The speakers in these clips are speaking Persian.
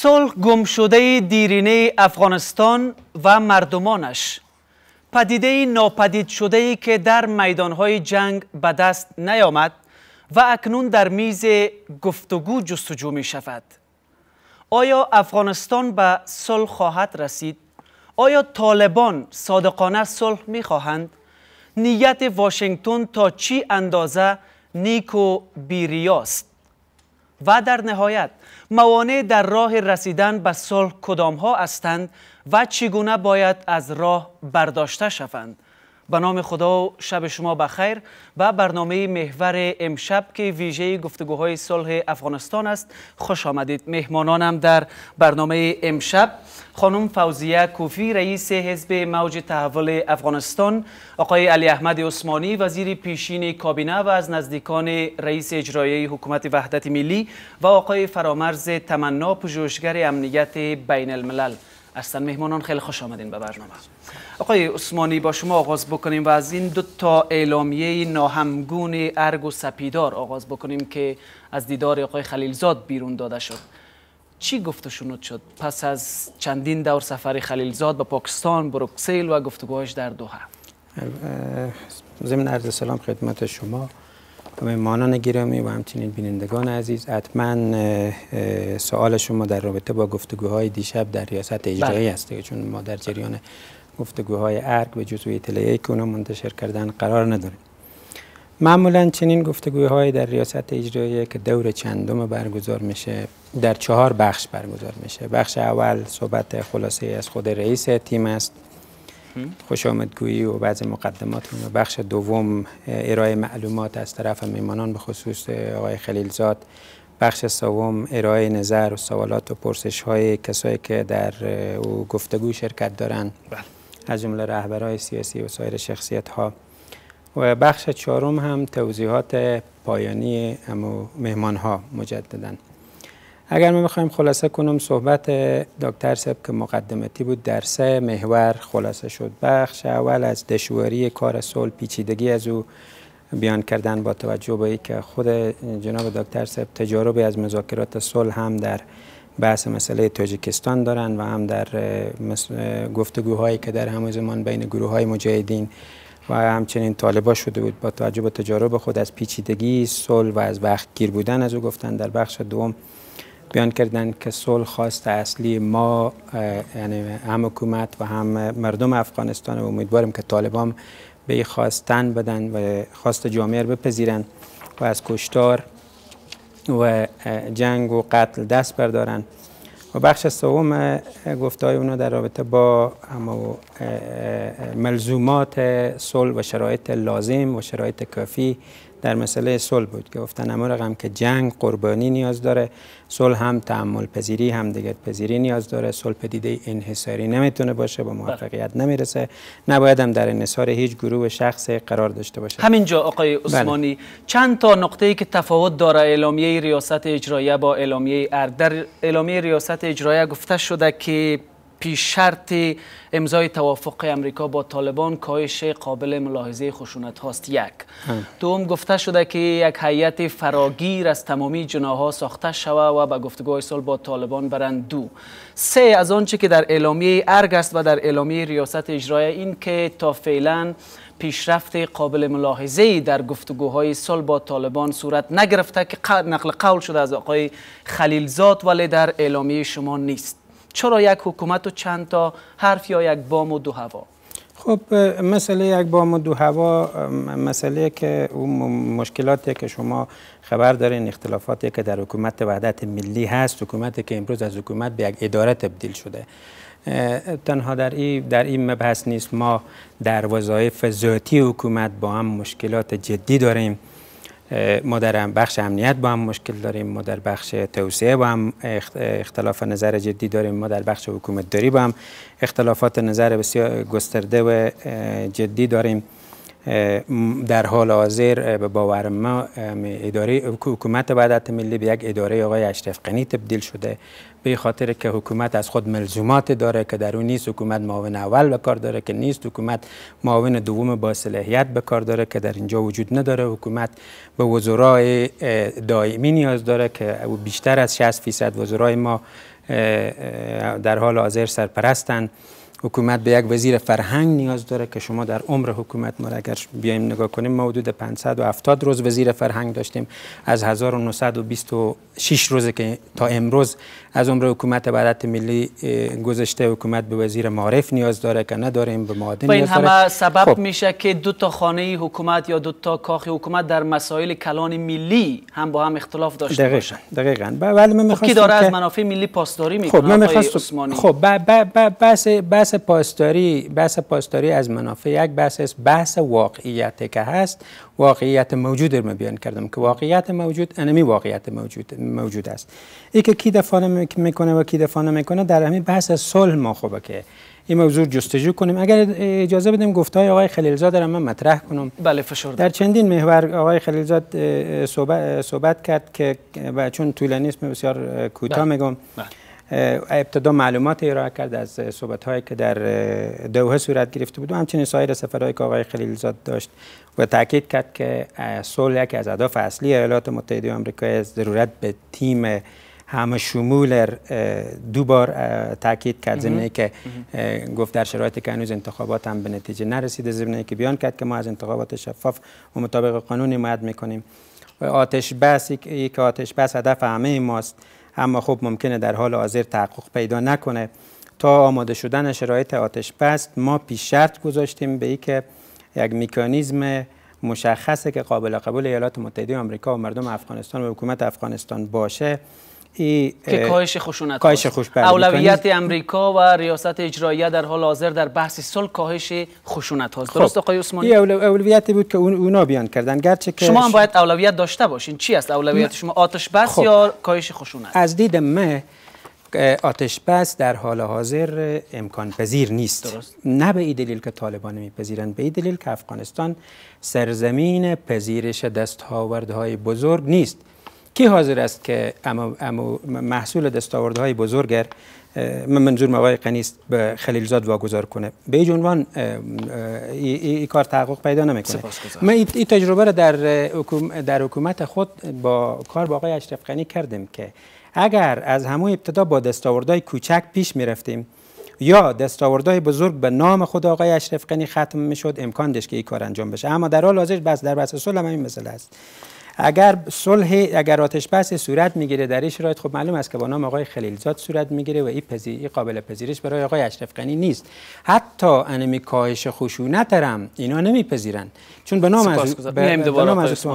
صلح گم شده دیرینه افغانستان و مردمانش. پدیده ناپدید شده ای که در میدانهای جنگ به دست نیامد و اکنون در میز گفتگو جستجو می شود. آیا افغانستان به صلح خواهد رسید؟ آیا طالبان صادقانه صلح می خواهند؟ نیت واشنگتن تا چی اندازه نیک و بیریاست؟ و در نهایت موانع در راه رسیدن به صلح کدام ها هستند و چگونه باید از راه برداشته شوند؟ به نام خدا شب شما بخیر. و برنامه محور امشب که ویژه گفتگوهای صلح افغانستان است خوش آمدید. مهمانانم در برنامه امشب خانم فوزیه کوفی رئیس حزب موج تحول افغانستان آقای علی احمد عثمانی وزیر پیشین کابینه و از نزدیکان رئیس اجرایی حکومت وحدت ملی و آقای فرامرز تمنا پژوهشگر امنیت بین الملل. هستن. مهمانان خیلی خوش آمدین به برنامه. آقای عثمانی با شما آغاز بکنیم و از این دو تا اعلامیه ناهمگون ارگ و سپیدار آغاز بکنیم که از دیدار آقای خلیلزاد بیرون داده شد. چی گفته شنود شد؟ پس از چندین دور سفر خلیلزاد به پاکستان بروکسل و گفتگوهاش در دوحه. ضمن عرض سلام خدمت شما. و مهمانان گرامی و همچنین بینندگان عزیز حتما سوال شما در رابطه با گفتگوهای دیشب در ریاست اجرایی بله. است چون ما در جریان گفتگوهای ارگ و جزوی اطلاعی که منتشر کردن قرار نداریم. معمولا چنین گفتگوهای در ریاست اجرایی که دور چندم برگزار میشه در چهار بخش برگزار میشه. بخش اول صحبت خلاصه از خود رئیس تیم است. خوش آمدگویی و بعض مقدمات و بخش دوم ارائه معلومات از طرف میمانان به خصوص آقای خلیلزاد. بخش سوم ارائه نظر و سوالات و پرسش های کسایی که در او گفتگو شرکت دارند بله. از جمله رهبرهای سیاسی و سایر شخصیت ها و بخش چهارم هم توضیحات پایانی امو مهمان ها مجددا. اگر ما بخوایم خلاصه کنم صحبت دکتر سب که مقدمتی بود در سه محور خلاصه شد. بخش اول از دشواری کار صلح پیچیدگی از او بیان کردن با توجه به که خود جناب دکتر سب تجاربی از مذاکرات صلح هم در بحث مسئله تاجیکستان دارن و هم در گفتگوهایی که در همه زمان بین گروه های مجاهدین و همچنین طالبا شده بود با توجه به تجارب خود از پیچیدگی صلح و از وقت گیر بودن از او گفتن. در بخش دوم بیان کردن که صلح خواست اصلی ما یعنی هم حکومت و هم مردم افغانستان و امیدواریم که طالبان به خواستن بدن و خواست جامعه رو بپذیرن و از کشتار و جنگ و قتل دست بردارن. و بخش سوم گفتهای اونا در رابطه با ملزومات صلح و شرایط لازم و شرایط کافی در مسئله صلح بود که گفتن اما رقم که جنگ قربانی نیاز داره صلح هم تعمل پذیری هم دیگر پذیری نیاز داره. صلح پدیده انحصاری نمی‌تونه باشه با موفقیت نمی‌رسه. نباید هم در انحصار هیچ گروه شخص قرار داشته باشه. همینجا آقای بله. عثمانی چند تا نقطه ای که تفاوت داره اعلامیه ریاست اجرایه با اعلامیه ارگ در اعلامیه ریاست اجرایه گفته شده که پیش شرط امضای توافق امریکا با طالبان کاهش قابل ملاحظه خشونت هاست. یک. دوم گفته شده که یک هیئت فراگیر از تمامی جناها ساخته شوه و به گفتگوهای صلح با طالبان برند دو. سه از آنچه که در اعلامیه ارگ است و در اعلامیه ریاست اجرایی این که تا فعلا پیشرفت قابل ملاحظه در گفتگوهای صلح با طالبان صورت نگرفته که نقل قول شده از آقای خلیلزاد ولی در اعلامیه شما نیست. چرا یک حکومت و چند تا حرف یا یک بام و دو هوا؟ خب مسئله یک بام و دو هوا مسئله که اون مشکلاتی که شما خبر دارین اختلافاتی که در حکومت وحدت ملی هست حکومتی که امروز از حکومت به یک اداره تبدیل شده. تنها در این در این مبحث نیست. ما در وظایف ذاتی حکومت با هم مشکلات جدی داریم. ما در بخش امنیت با هم مشکل داریم ما در بخش توسعه با هم اختلاف نظر جدی داریم ما در بخش حکومت داری با هم اختلافات نظر بسیار گسترده و جدی داریم. در حال حاضر به باور ما اداره حکومت وحدت ملی به یک اداره آقای اشرف قنی تبدیل شده. به خاطر که حکومت از خود ملزومات داره که در اون نیست. حکومت معاون اول به کار داره که نیست. حکومت معاون دوم با صلاحیت به کار داره که در اینجا وجود نداره. حکومت به وزرای دائمی نیاز داره که بیشتر از 60 فیصد وزرای ما در حال حاضر سرپرستن. حکومت به یک وزیر فرهنگ نیاز داره که شما در عمر حکومت ما اگر بیایم نگاه کنیم ما حدود 570 روز وزیر فرهنگ داشتیم. از 1926 روزه که تا امروز از عمر حکومت وحدت ملی گذشته حکومت به وزیر معارف نیاز داره که نداریم به معادن این همه سبب خب. میشه که دو تا خانه حکومت یا دو تا کاخ حکومت در مسائل کلان ملی هم با هم اختلاف داشته دقیقا. باشن. دقیقاً. ولی من خب کی داره از منافع ملی پاسداری می‌کنه؟ خب من می‌خواستم خب بحث بحث پاسداری بحث پاسداری از منافع یک بحث بحث واقعیت که هست. واقعیت موجود رو بیان کردم که واقعیت موجود انمی واقعیت موجود موجود است. ای که کی دفاع می‌کنه و کی دفاع نمی‌کنه در همین بحث صلح ما خوبه که این موضوع جستجو کنیم. اگر اجازه بدیم گفته های آقای خلیلزاد را من مطرح کنم. بله فشار در چندین محور آقای خلیلزاد صحبت, صحبت کرد که و چون طولانی است بسیار کوتاه بله. میگم. بله. ابتدا معلومات ارائه کرد از صحبت هایی که در دوحه صورت گرفته بود و همچنین سایر سفرهایی که آقای خلیلزاد داشت و تاکید کرد که صلح یکی از اهداف اصلی ایالات متحده آمریکا ضرورت به تیم همه شمول دو بار تاکید کرد. زمینه که گفت در شرایطی که هنوز انتخابات هم به نتیجه نرسیده. زمینه که بیان کرد که ما از انتخابات شفاف و مطابق قانون حمایت می‌کنیم. آتش بس یک آتش بس هدف همه ماست. اما خب ممکنه در حال حاضر تحقق پیدا نکنه. تا آماده شدن شرایط آتش بست ما پیش شرط گذاشتیم به ای که یک میکانیزم مشخصه که قابل قبول ایالات متحده آمریکا و مردم افغانستان و حکومت افغانستان باشه. ای که کاهش خشونت کاهش خوش اولویت امریکا و ریاست اجراییه در حال حاضر در بحث صلح کاهش خشونت هاست. درست خب. آقای عثمانی؟ این اولویتی بود که اون اونا بیان کردن. گرچه که شما هم باید اولویت داشته باشین. چی است اولویت شما؟ آتش بس خب. یا کاهش خشونت؟ از دید من آتش بس در حال حاضر امکان پذیر نیست. درست. نه به این دلیل که طالبان میپذیرند. به این دلیل که افغانستان سرزمین پذیرش دستاوردهای بزرگ نیست. کی حاضر است که اما, اما محصول دستاوردهای بزرگ من منظور آقای قنیست به خلیلزاد واگذار کنه. به این عنوان این کار تحقق پیدا نمی‌کنه. ما این تجربه را در در حکومت خود با کار با آقای اشرف غنی کردیم که اگر از همون ابتدا با دستاوردهای کوچک پیش می‌رفتیم یا دستاوردهای بزرگ به نام خود آقای اشرف غنی ختم می‌شد امکان داشت که این کار انجام بشه. اما در حال حاضر بس در بحث صلح همین مسئله است. اگر صلح اگر آتش بس صورت می‌گیره در این شرایط خب معلوم است که با نام آقای خلیلزاد صورت می‌گیره و این پذیر قابل پذیرش برای آقای اشرف غنی نیست. حتی انمی کاهش خشونت هم اینا نمیپذیرن. چون به نام از به نام از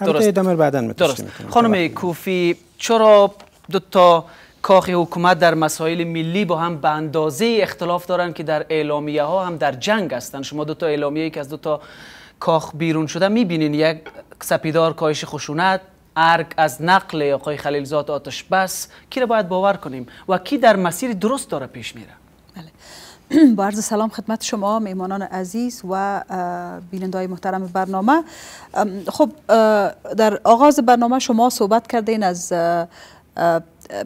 درست ادامه بعدن درست خانم کوفی چرا دو تا کاخ حکومت در مسائل ملی با هم به اندازه اختلاف دارن که در اعلامیه ها هم در جنگ هستند شما دو تا اعلامیه که از دو تا کاخ بیرون شده می‌بینین یک سپیدار کاهش خشونت ارگ از نقل آقای خلیلزاد آتش بس. کی رو باید باور کنیم؟ و کی در مسیر درست داره پیش میره؟ بله. با عرض سلام خدمت شما میمانان عزیز و بیننده محترم برنامه. خب در آغاز برنامه شما صحبت کردین از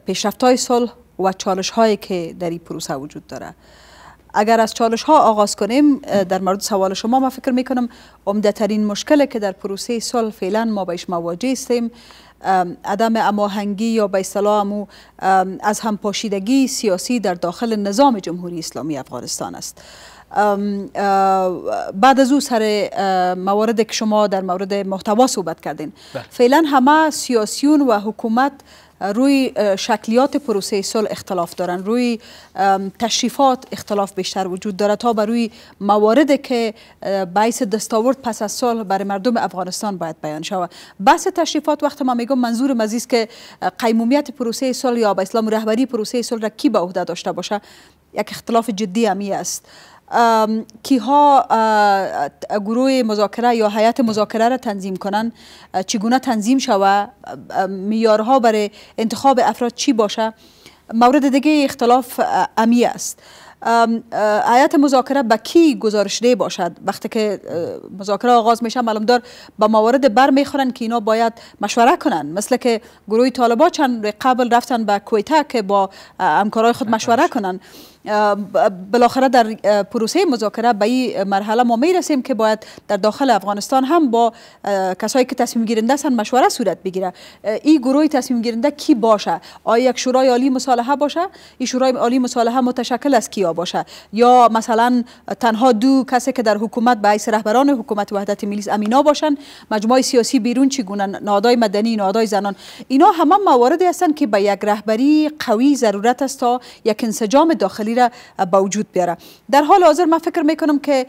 پیشرفت های صلح و چالش هایی که در این پروسه وجود داره. اگر از چالش ها آغاز کنیم در مورد سوال شما ما فکر می کنم عمده ترین مشکل که در پروسه صلح فعلا ما بهش مواجه هستیم. عدم اماهنگی یا به اصطلاح از هم پاشیدگی سیاسی در داخل نظام جمهوری اسلامی افغانستان است. بعد از او سر موارد که شما در مورد محتوا صحبت کردین. بله. فعلا همه سیاسیون و حکومت روی شکلیات پروسه صلح اختلاف دارن روی تشریفات اختلاف بیشتر وجود داره تا بر روی مواردی که باعث دستاورد پس از صلح برای مردم افغانستان باید بیان شود. بحث تشریفات وقت ما میگم منظور مزیز که قیمومیت پروسه صلح یا به اسلام رهبری پروسه صلح را کی به عهده داشته باشه؟ یک اختلاف جدی همی است. کیها گروه مذاکره یا حیات مذاکره را تنظیم کنن؟ چگونه تنظیم شود میارها برای انتخاب افراد چی باشه؟ مورد دیگه اختلاف امی است. حیات مذاکره به کی گزارش ده باشد؟ وقتی که مذاکره آغاز میشه معلوم دار به موارد بر می‌خورن که اینا باید مشوره کنن. مثل که گروه طالبا چند قبل رفتن به کویتا که با همکارای خود مشوره کنن. بالاخره در پروسه مذاکره به این مرحله ما می‌رسیم که باید در داخل افغانستان هم با کسایی که تصمیم گیرنده هستند مشوره صورت بگیره. این گروه تصمیم گیرنده کی باشه؟ آیا یک شورای عالی مصالحه باشه؟ این شورای عالی مصالحه متشکل از کیا باشه؟ یا مثلا تنها دو کسی که در حکومت به حیث رهبران حکومت وحدت ملی امینا باشن؟ مجموعه سیاسی بیرون چگونه؟ نهادهای مدنی نهادهای زنان. اینا همه مواردی هستند که به یک رهبری قوی ضرورت است تا یک انسجام داخلی را به وجود بیاره. در حال حاضر من فکر می‌کنم که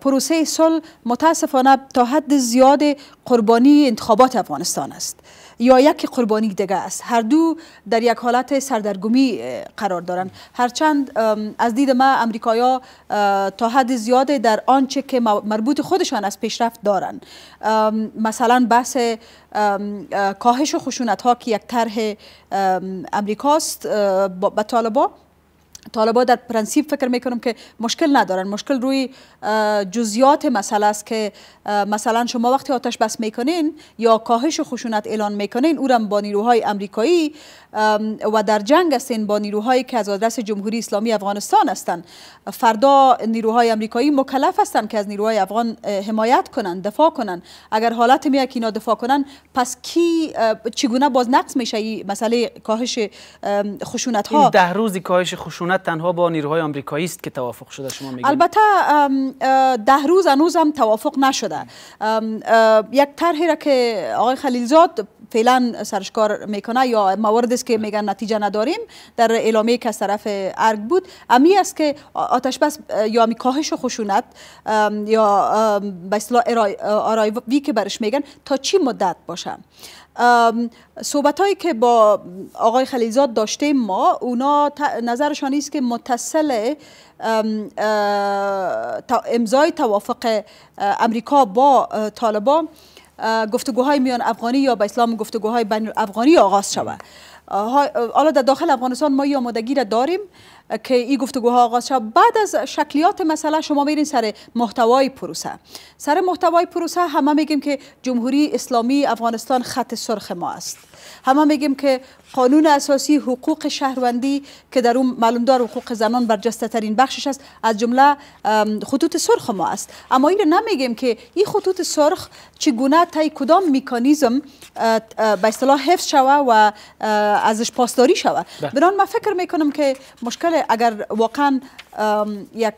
پروسه صلح متاسفانه تا حد زیاد قربانی انتخابات افغانستان است. یا یک قربانی دیگه است. هر دو در یک حالت سردرگمی قرار دارند هرچند از دید ما امریکایا تا حد زیاد در آنچه که مربوط خودشان از پیشرفت دارند مثلا بحث کاهش و خشونت ها که یک طرح امریکاست به طالبا. طالبا در پرنسیپ فکر می‌کنم که مشکل ندارن. مشکل روی جزیات مسئله است که مثلا شما وقتی آتش بس می‌کنین یا کاهش خشونت اعلان می‌کنین او با نیروهای امریکایی و در جنگ هستین با نیروهایی که از آدرس جمهوری اسلامی افغانستان هستند فردا نیروهای امریکایی مکلف هستند که از نیروهای افغان حمایت کنند دفاع کنند اگر حالت میاد که اینا دفاع کنند پس کی چگونه باز نقص میشه مسئله کاهش خشونت ها این ده روزی کاهش خشونت تنها با نیروهای آمریکایی است که توافق شده شما میگید البته ده روز هنوز هم توافق نشده. یک طرحی را که آقای خلیلزاد فعلا سرشکار می‌کنه یا مواردی است که میگن نتیجه نداریم در اعلامیه که از طرف ارگ بود. امی است که آتش بس یا می کاهش و خشونت یا به اصطلاح آرایوی که برش میگن تا چی مدت باشه؟ صحبت هایی که با آقای خلیزاد داشتیم ما اونا نظرشان است که متصل امضای توافق امریکا با طالبان گفتگوهای میان افغانی یا به اسلام گفتگوهای بین افغانی آغاز شود. حالا در داخل افغانستان ما یا آمادگی را داریم. که این گفتگوها آغاز شد. بعد از شکلیات مسئله شما میرین سر محتوای پروسه. سر محتوای پروسه همه میگیم که جمهوری اسلامی افغانستان خط سرخ ما است. همه میگیم که قانون اساسی حقوق شهروندی که در اون معلومدار حقوق زنان برجسته ترین بخشش است از جمله خطوط سرخ ما است اما این نمیگیم که این خطوط سرخ چگونه تای کدام میکانیزم به اصطلاح حفظ شوه و ازش پاسداری شوه بله. بران من فکر می‌کنم که مشکل اگر واقعا یک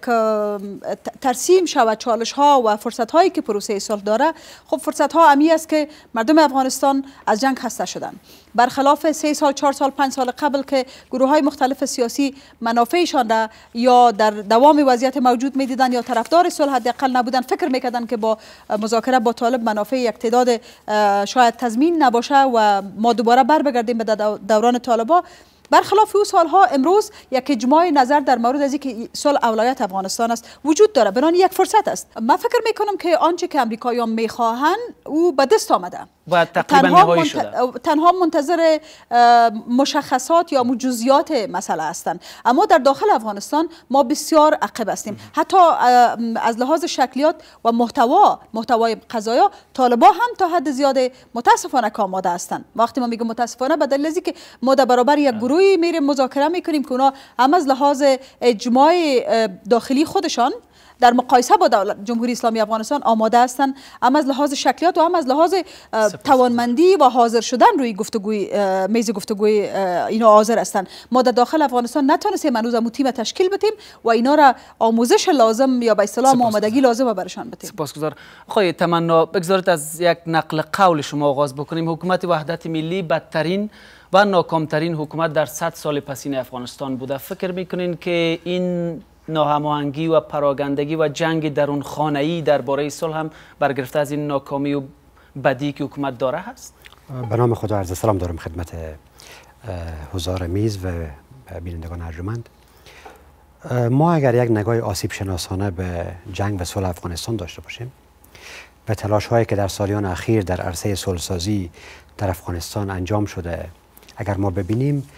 ترسیم شود چالش ها و فرصت هایی که پروسه صلح داره. خب فرصت ها امی است که مردم افغانستان از جنگ خسته شدن. برخلاف سه سال چهار سال پنج سال قبل که گروه های مختلف سیاسی منافعشان را یا در دوام وضعیت موجود می‌دیدن یا طرفدار صلح حداقل نبودن فکر می‌کردن که با مذاکره با طالب منافع یک تعداد شاید تضمین نباشه و ما دوباره بر بگردیم به دوران طالبا برخلاف او سالها امروز یک اجماع نظر در مورد از اینکه صلح اولایت افغانستان است وجود داره. بنان یک فرصت است. من فکر می‌کنم که آنچه که امریکاییان می‌خواهند او به دست آمده. و تقریبا تنها, منت... تنها منتظر مشخصات یا جزئیات مسئله هستند اما در داخل افغانستان ما بسیار عقب هستیم. حتی از لحاظ شکلیات و محتوا محتوای قضایا طالبا هم تا حد زیاد متاسفانه آماده هستند وقتی ما میگم متاسفانه به دلیل که ما در برابر یک گروهی میریم مذاکره می‌کنیم که اونا هم از لحاظ اجماع داخلی خودشان در مقایسه با دولت جمهوری اسلامی افغانستان آماده هستند. هم از لحاظ شکلیات و هم از لحاظ توانمندی و حاضر شدن روی گفتگوی میز گفتگوی اینا حاضر هستند. ما در داخل افغانستان نتونستیم هنوز مو تیم تشکیل بدیم و اینا را آموزش لازم یا به اصطلاح آمادگی لازم برشان بدیم. سپاسگزار خواهی تمنا بگذارید از یک نقل قول شما آغاز بکنیم. حکومت وحدت ملی بدترین و ناکامترین حکومت در 100 سال پسین افغانستان بوده. فکر می‌کنین که این ناهماهنگی و پراگندگی و جنگ درون خانه‌ای درباره صلح هم برگرفته از این ناکامی و بدی که حکومت داره هست. به نام خدا عرض سلام دارم خدمت حضار میز و بینندگان ارجمند ما اگر یک نگاه آسیب شناسانه به جنگ و صلح افغانستان داشته باشیم و تلاش هایی که در سالیان اخیر در عرصه صلحسازی در افغانستان انجام شده اگر ما ببینیم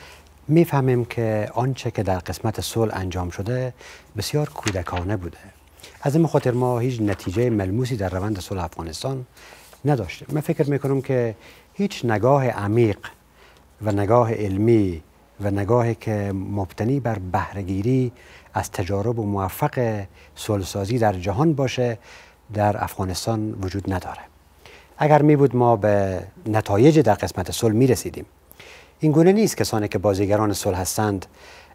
می‌فهمیم که آنچه که در قسمت صلح انجام شده بسیار کودکانه بوده. از این خاطر ما هیچ نتیجه ملموسی در روند صلح افغانستان نداشتیم. من فکر می‌کنم که هیچ نگاه عمیق و نگاه علمی و نگاهی که مبتنی بر بهرهگیری از تجارب و موفق صلحسازی در جهان باشه در افغانستان وجود نداره. اگر می بود ما به نتایج در قسمت صلح می رسیدیم این گونه نیست کسانی که بازیگران صلح هستند.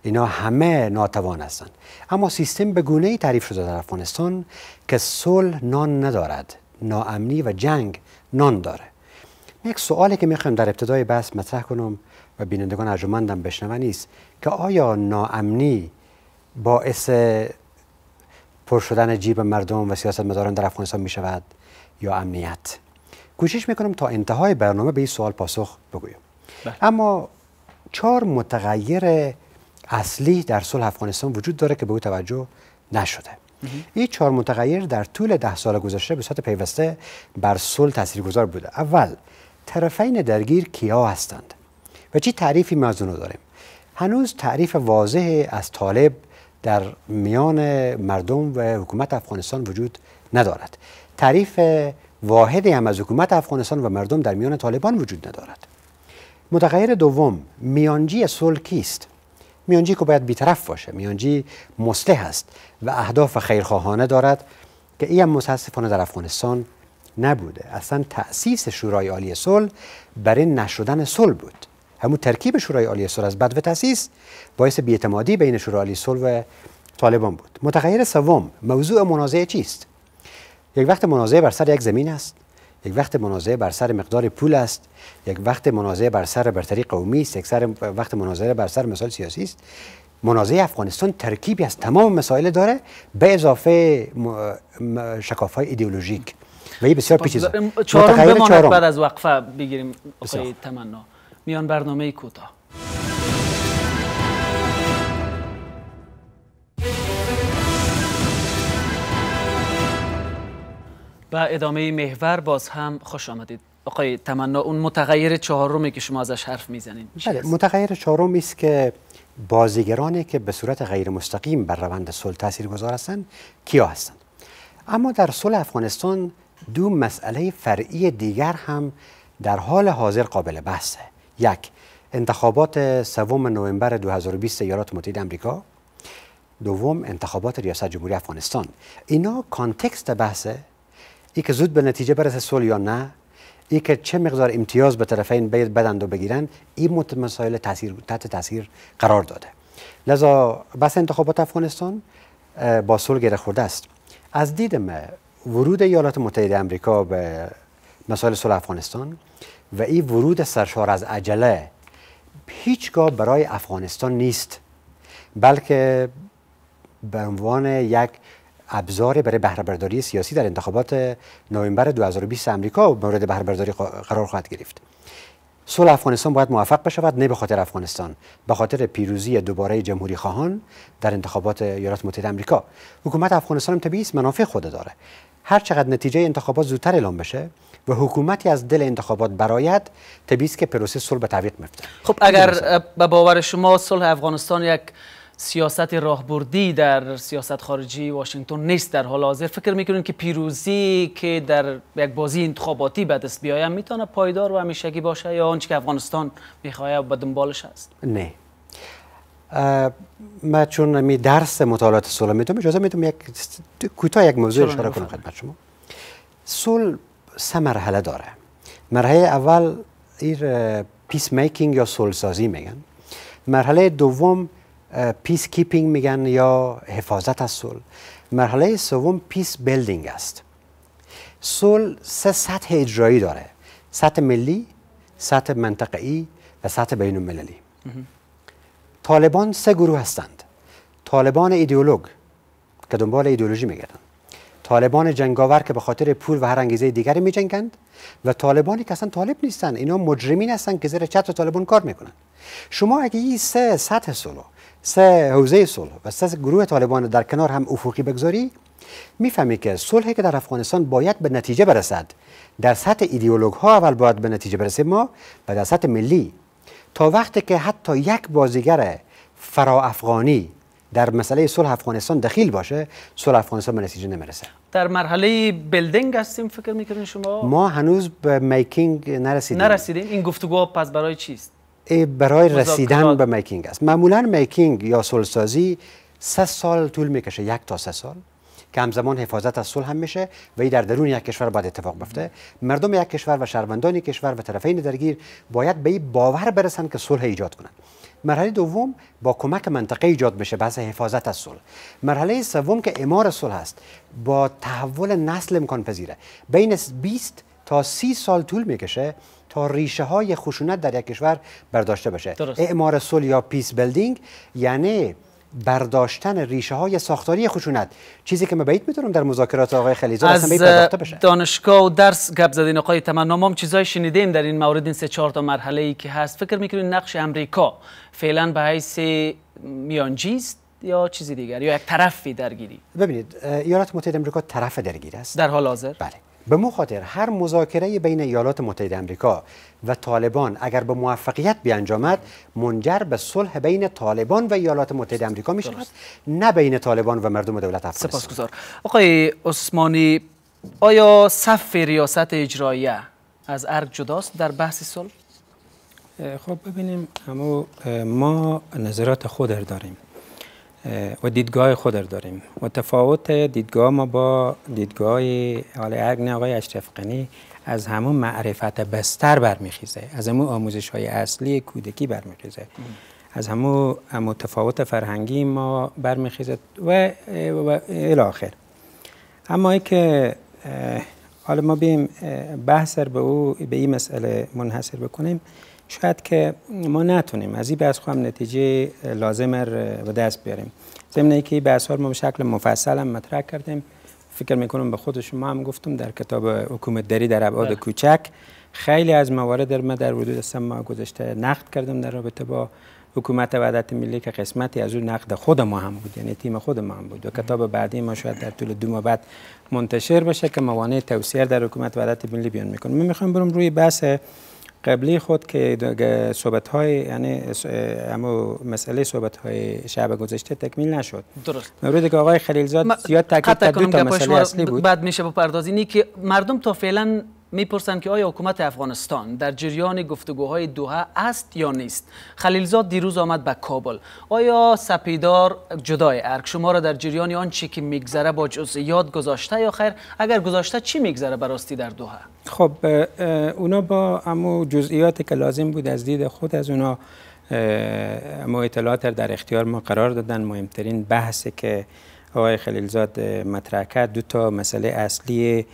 اینا همه ناتوان هستند. اما سیستم به گونه ای تعریف شده در افغانستان که صلح نان ندارد. ناامنی و جنگ نان داره. یک سوالی که می‌خوایم در ابتدای بحث مطرح کنم و بینندگان ارجمندم بشنون نیست که آیا ناامنی باعث پر شدن جیب مردم و سیاست مداران در افغانستان می شود یا امنیت؟ کوشش می‌کنم تا انتهای برنامه به این سوال پاسخ بگویم. بله. اما چهار متغیر اصلی در صلح افغانستان وجود داره که به او توجه نشده. این چهار متغیر در طول ده سال گذشته به صورت پیوسته بر صلح تاثیرگذار بوده. اول طرفین درگیر کیا هستند و چی تعریفی ما از داریم؟ هنوز تعریف واضح از طالب در میان مردم و حکومت افغانستان وجود ندارد. تعریف واحدی هم از حکومت افغانستان و مردم در میان طالبان وجود ندارد. متغیر دوم میانجی صلح کیست؟ میانجی که باید بیطرف باشه. میانجی مصلح است و اهداف خیرخواهانه دارد که این متاسفانه در افغانستان نبوده. اصلا تأسیس شورای عالی صلح برای نشدن صلح بود. همون ترکیب شورای عالی صلح از بد و تأسیس باعث بیاعتمادی بین شورای عالی صلح و طالبان بود. متغیر سوم موضوع منازعه چیست؟ یک وقت منازعه بر سر یک زمین است. یک وقت منازعه بر سر مقدار پول است یک وقت منازعه بر سر برتری قومی است یک سر وقت منازعه بر سر مسائل سیاسی است. منازعه افغانستان ترکیبی از تمام مسائل داره به اضافه شکاف های ایدئولوژیک. و این بسیار پیچیده. چهارم چهارم. بعد از وقفه بگیریم آقای تمنا. میان برنامه کوتاه. و ادامه محور باز هم خوش آمدید. آقای تمنا اون متغیر چهارمی که شما ازش حرف می‌زنین بله متغیر چهارمی است که بازیگرانی که به صورت غیر مستقیم بر روند صلح تاثیرگذار هستند کیا هستند؟ اما در صلح افغانستان دو مسئله فرعی دیگر هم در حال حاضر قابل بحثه. یک انتخابات سوم نوامبر 2020 ایالات متحده آمریکا. دوم انتخابات ریاست جمهوری افغانستان. اینا کانتکست بحثه. ای که زود به نتیجه برسه صلح یا نه ای که چه مقدار امتیاز به طرفین باید بدند و بگیرن این مسائل تاثیر تحت تاثیر قرار داده. لذا بس انتخابات افغانستان با صلح گره خورده است. از دید ما ورود ایالات متحده امریکا به مسائل صلح افغانستان و این ورود سرشار از عجله هیچگاه برای افغانستان نیست بلکه به عنوان یک ابزار برای بهره سیاسی در انتخابات نوامبر 2020 امریکا مورد بهره قرار خواهد گرفت. صلح افغانستان باید موفق بشود نه به خاطر افغانستان به خاطر پیروزی دوباره جمهوری خواهان در انتخابات ایالات متحده آمریکا. حکومت افغانستان هم طبیعی منافع خود داره. هر چقدر نتیجه انتخابات زودتر اعلام بشه و حکومتی از دل انتخابات برایت طبیعی است که پروسه صلح به تعویق میفته خب اگر به باور شما صلح افغانستان یک سیاست راهبردی در سیاست خارجی واشنگتن نیست در حال حاضر. فکر می‌کنین که پیروزی که در یک بازی انتخاباتی به دست بیاید می‌تونه پایدار و همیشگی باشه یا آنچه که افغانستان می‌خواه و دنبالش است؟ نه. من چون می درس مطالعات صلح می‌تونم اجازه می‌تونم یک کوتاه یک موضوع اشاره کنم خدمت شما. صلح سه مرحله داره. مرحله اول ایره peace making یا صلح سازی میگن. مرحله دوم peace keeping میگن یا حفاظت از صلح. مرحله سوم peace building است. صلح سه سطح اجرایی داره. سطح ملی سطح منطقه‌ای و سطح بین المللی طالبان سه گروه هستند. طالبان ایدئولوگ که دنبال ایدئولوژی میگردن. طالبان جنگاور که به خاطر پول و هر انگیزه دیگری می جنگند و طالبانی که اصلا طالب نیستن. اینا مجرمین هستن که زیر چتر طالبان کار می‌کنن. شما اگه این سه سطح صلح سه حوزه صلح و سه گروه طالبان در کنار هم افقی بگذاری می‌فهمی که صلحی که در افغانستان باید به نتیجه برسد. در سطح ایدئولوگ ها اول باید به نتیجه برسه ما و در سطح ملی. تا وقتی که حتی یک بازیگر فرا افغانی در مسئله صلح افغانستان دخیل باشه صلح افغانستان به نتیجه نمی‌رسه. در مرحله building هستیم فکر می‌کنین شما؟ ما هنوز به making نرسیدیم. نرسیدیم. این گفتگو پس برای چیست؟ برای رسیدن به making است. معمولا making یا سازی سه سال طول می‌کشه یک تا سه سال که همزمان حفاظت از صلح هم میشه و در درون یک کشور باید اتفاق بیفته مردم یک کشور و شهروندان کشور و طرفین درگیر باید به این باور برسن که صلح ایجاد کنند مرحله دوم با کمک منطقه ایجاد بشه بحث حفاظت از صلح. مرحله سوم که امار صلح است با تحول نسل امکان پذیره بین 20 تا 30 سال طول می‌کشه تا ریشه های خشونت در یک کشور برداشته بشه. اعمار صلح یا پیس بلدینگ یعنی برداشتن ریشه های ساختاری خشونت. چیزی که من بعید می‌تونم در مذاکرات آقای خلیزاد از بشه. دانشگاه و درس گپ زدین آقای تمنامام چیزای شنیدیم در این مورد؟ این سه چهار تا مرحله ای که هست. فکر می‌کنین نقش امریکا فعلا به حیث میانجی است یا چیزی دیگر؟ یا یک طرفی درگیری؟ ببینید ایالات متحده آمریکا طرف درگیر است. در حال حاضر. بله. به مو خاطر هر مذاکره بین ایالات متحده آمریکا و طالبان اگر به موفقیت بیانجامد منجر به صلح بین طالبان و ایالات متحده آمریکا می شود نه بین طالبان و مردم دولت افغانستان. سپاسگزار. آقای عثمانی آیا صف ریاست اجراییه از ارگ جداست در بحث صلح؟ خب ببینیم اما ما نظرات خود داریم. و دیدگاه خود داریم. و تفاوت دیدگاه ما با دیدگاه حال اگن آقای اشرف قنی از همون معرفت بستر برمیخیزه. از همون آموزش های اصلی کودکی برمیخیزه. از همون متفاوت فرهنگی ما برمیخیزه و, و الاخر اما ای که حالا ما بیم بحث به او به این مسئله منحصر بکنیم. شاید که ما نتونیم. از این بحث هم نتیجه لازم به دست بیاریم. ضمن که این بحث ها ما به شکل مفصل هم مطرح کردیم. فکر می‌کنم به خود شما هم گفتم در کتاب حکومت داری در ابعاد بله. کوچک. خیلی از موارد در ما در حدود سه ماه گذشته نقد کردم در رابطه با حکومت وحدت ملی که قسمتی از اون نقد خود ما هم بود یعنی تیم خود ما هم بود. و کتاب بعدی ما شاید در طول دو ماه بعد منتشر بشه که موانع توسعه در حکومت وحدت ملی بیان می‌کنم من می‌خوام برم روی بحث قبلی خود که صحبت های یعنی اما مسئله صحبت های شب گذشته تکمیل نشد. درست. مورد که آقای خلیلزاد زیاد تاکید کرد دو تا مسئله اصلی بود. بعد میشه بپردازینی که مردم تا فعلا می‌پرسند که آیا حکومت افغانستان در جریان گفتگوهای دوحه است یا نیست؟ خلیلزاد دیروز آمد به کابل. آیا سپیدار جدای ارک؟ شما را در جریان آن چی که میگذره با جزئیات گذاشته یا خیر؟ اگر گذاشته چی میگذره براستی در دوحه؟ خب اونا با امو جزئیاتی که لازم بود از دید خود از اونا اما اطلاعات در اختیار ما قرار دادن. مهمترین بحثی که آقای خلیلزاد مطرح کرد دو تا مسئله اصلی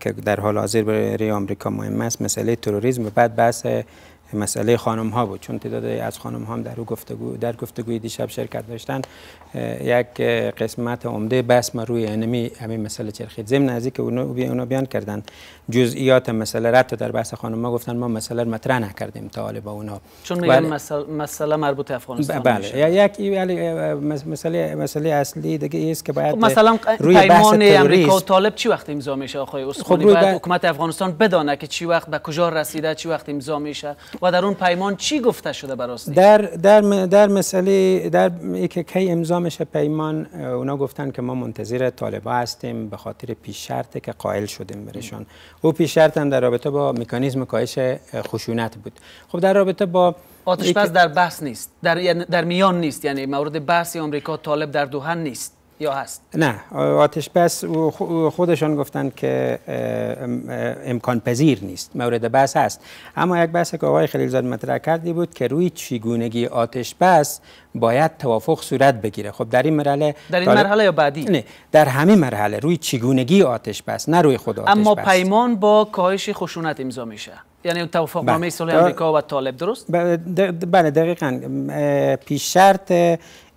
که در حال حاضر برای آمریکا مهم است مسئله تروریسم. و بعد بحث مسئله خانم ها بود. چون تعداد از خانم ها در گفتگو در گفتگوی دیشب شرکت داشتن یک قسمت عمده بس ما روی انمی همین مسئله چرخید. ضمن از که اونا بیان کردن جزئیات مسئله رد در بحث خانم ما گفتن ما مسئله رو مطرح نکردیم تا با اونا. چون میگن مسئله مربوط افغانستان بله. یک مسئله مسئله اصلی دیگه است که باید خب مثلا روی پیمان امریکا و طالب چی وقت امضا میشه آقای اسخانی خب باید حکومت افغانستان بدانه که چی وقت به کجا رسیده چی وقت امضا میشه. و در اون پیمان چی گفته شده براستی در در در مسئله در که کی امضا میشه پیمان اونا گفتن که ما منتظر طالبا هستیم به خاطر پیش شرطی که قائل شدیم برشان او پیش شرط هم در رابطه با مکانیزم کاهش خشونت بود. خب در رابطه با آتش در بحث نیست. در یعنی در میان نیست. یعنی مورد بحث آمریکا طالب در دوحه نیست. یا هست؟ نه آتش بس خودشان گفتند که امکان پذیر نیست مورد بحث هست. اما یک بحث که آقای خلیلزاد مطرح کردی بود که روی چگونگی آتش بس باید توافق صورت بگیره. خب در این مرحله در این مرحله یا بعدی؟ نه در همین مرحله. روی چگونگی آتش بس نه روی خود آتش اما پیمان با کاهش خشونت امضا میشه. یعنی توافق نامه بله. صلح آمریکا و طالب درست؟ بله دقیقاً. پیش شرط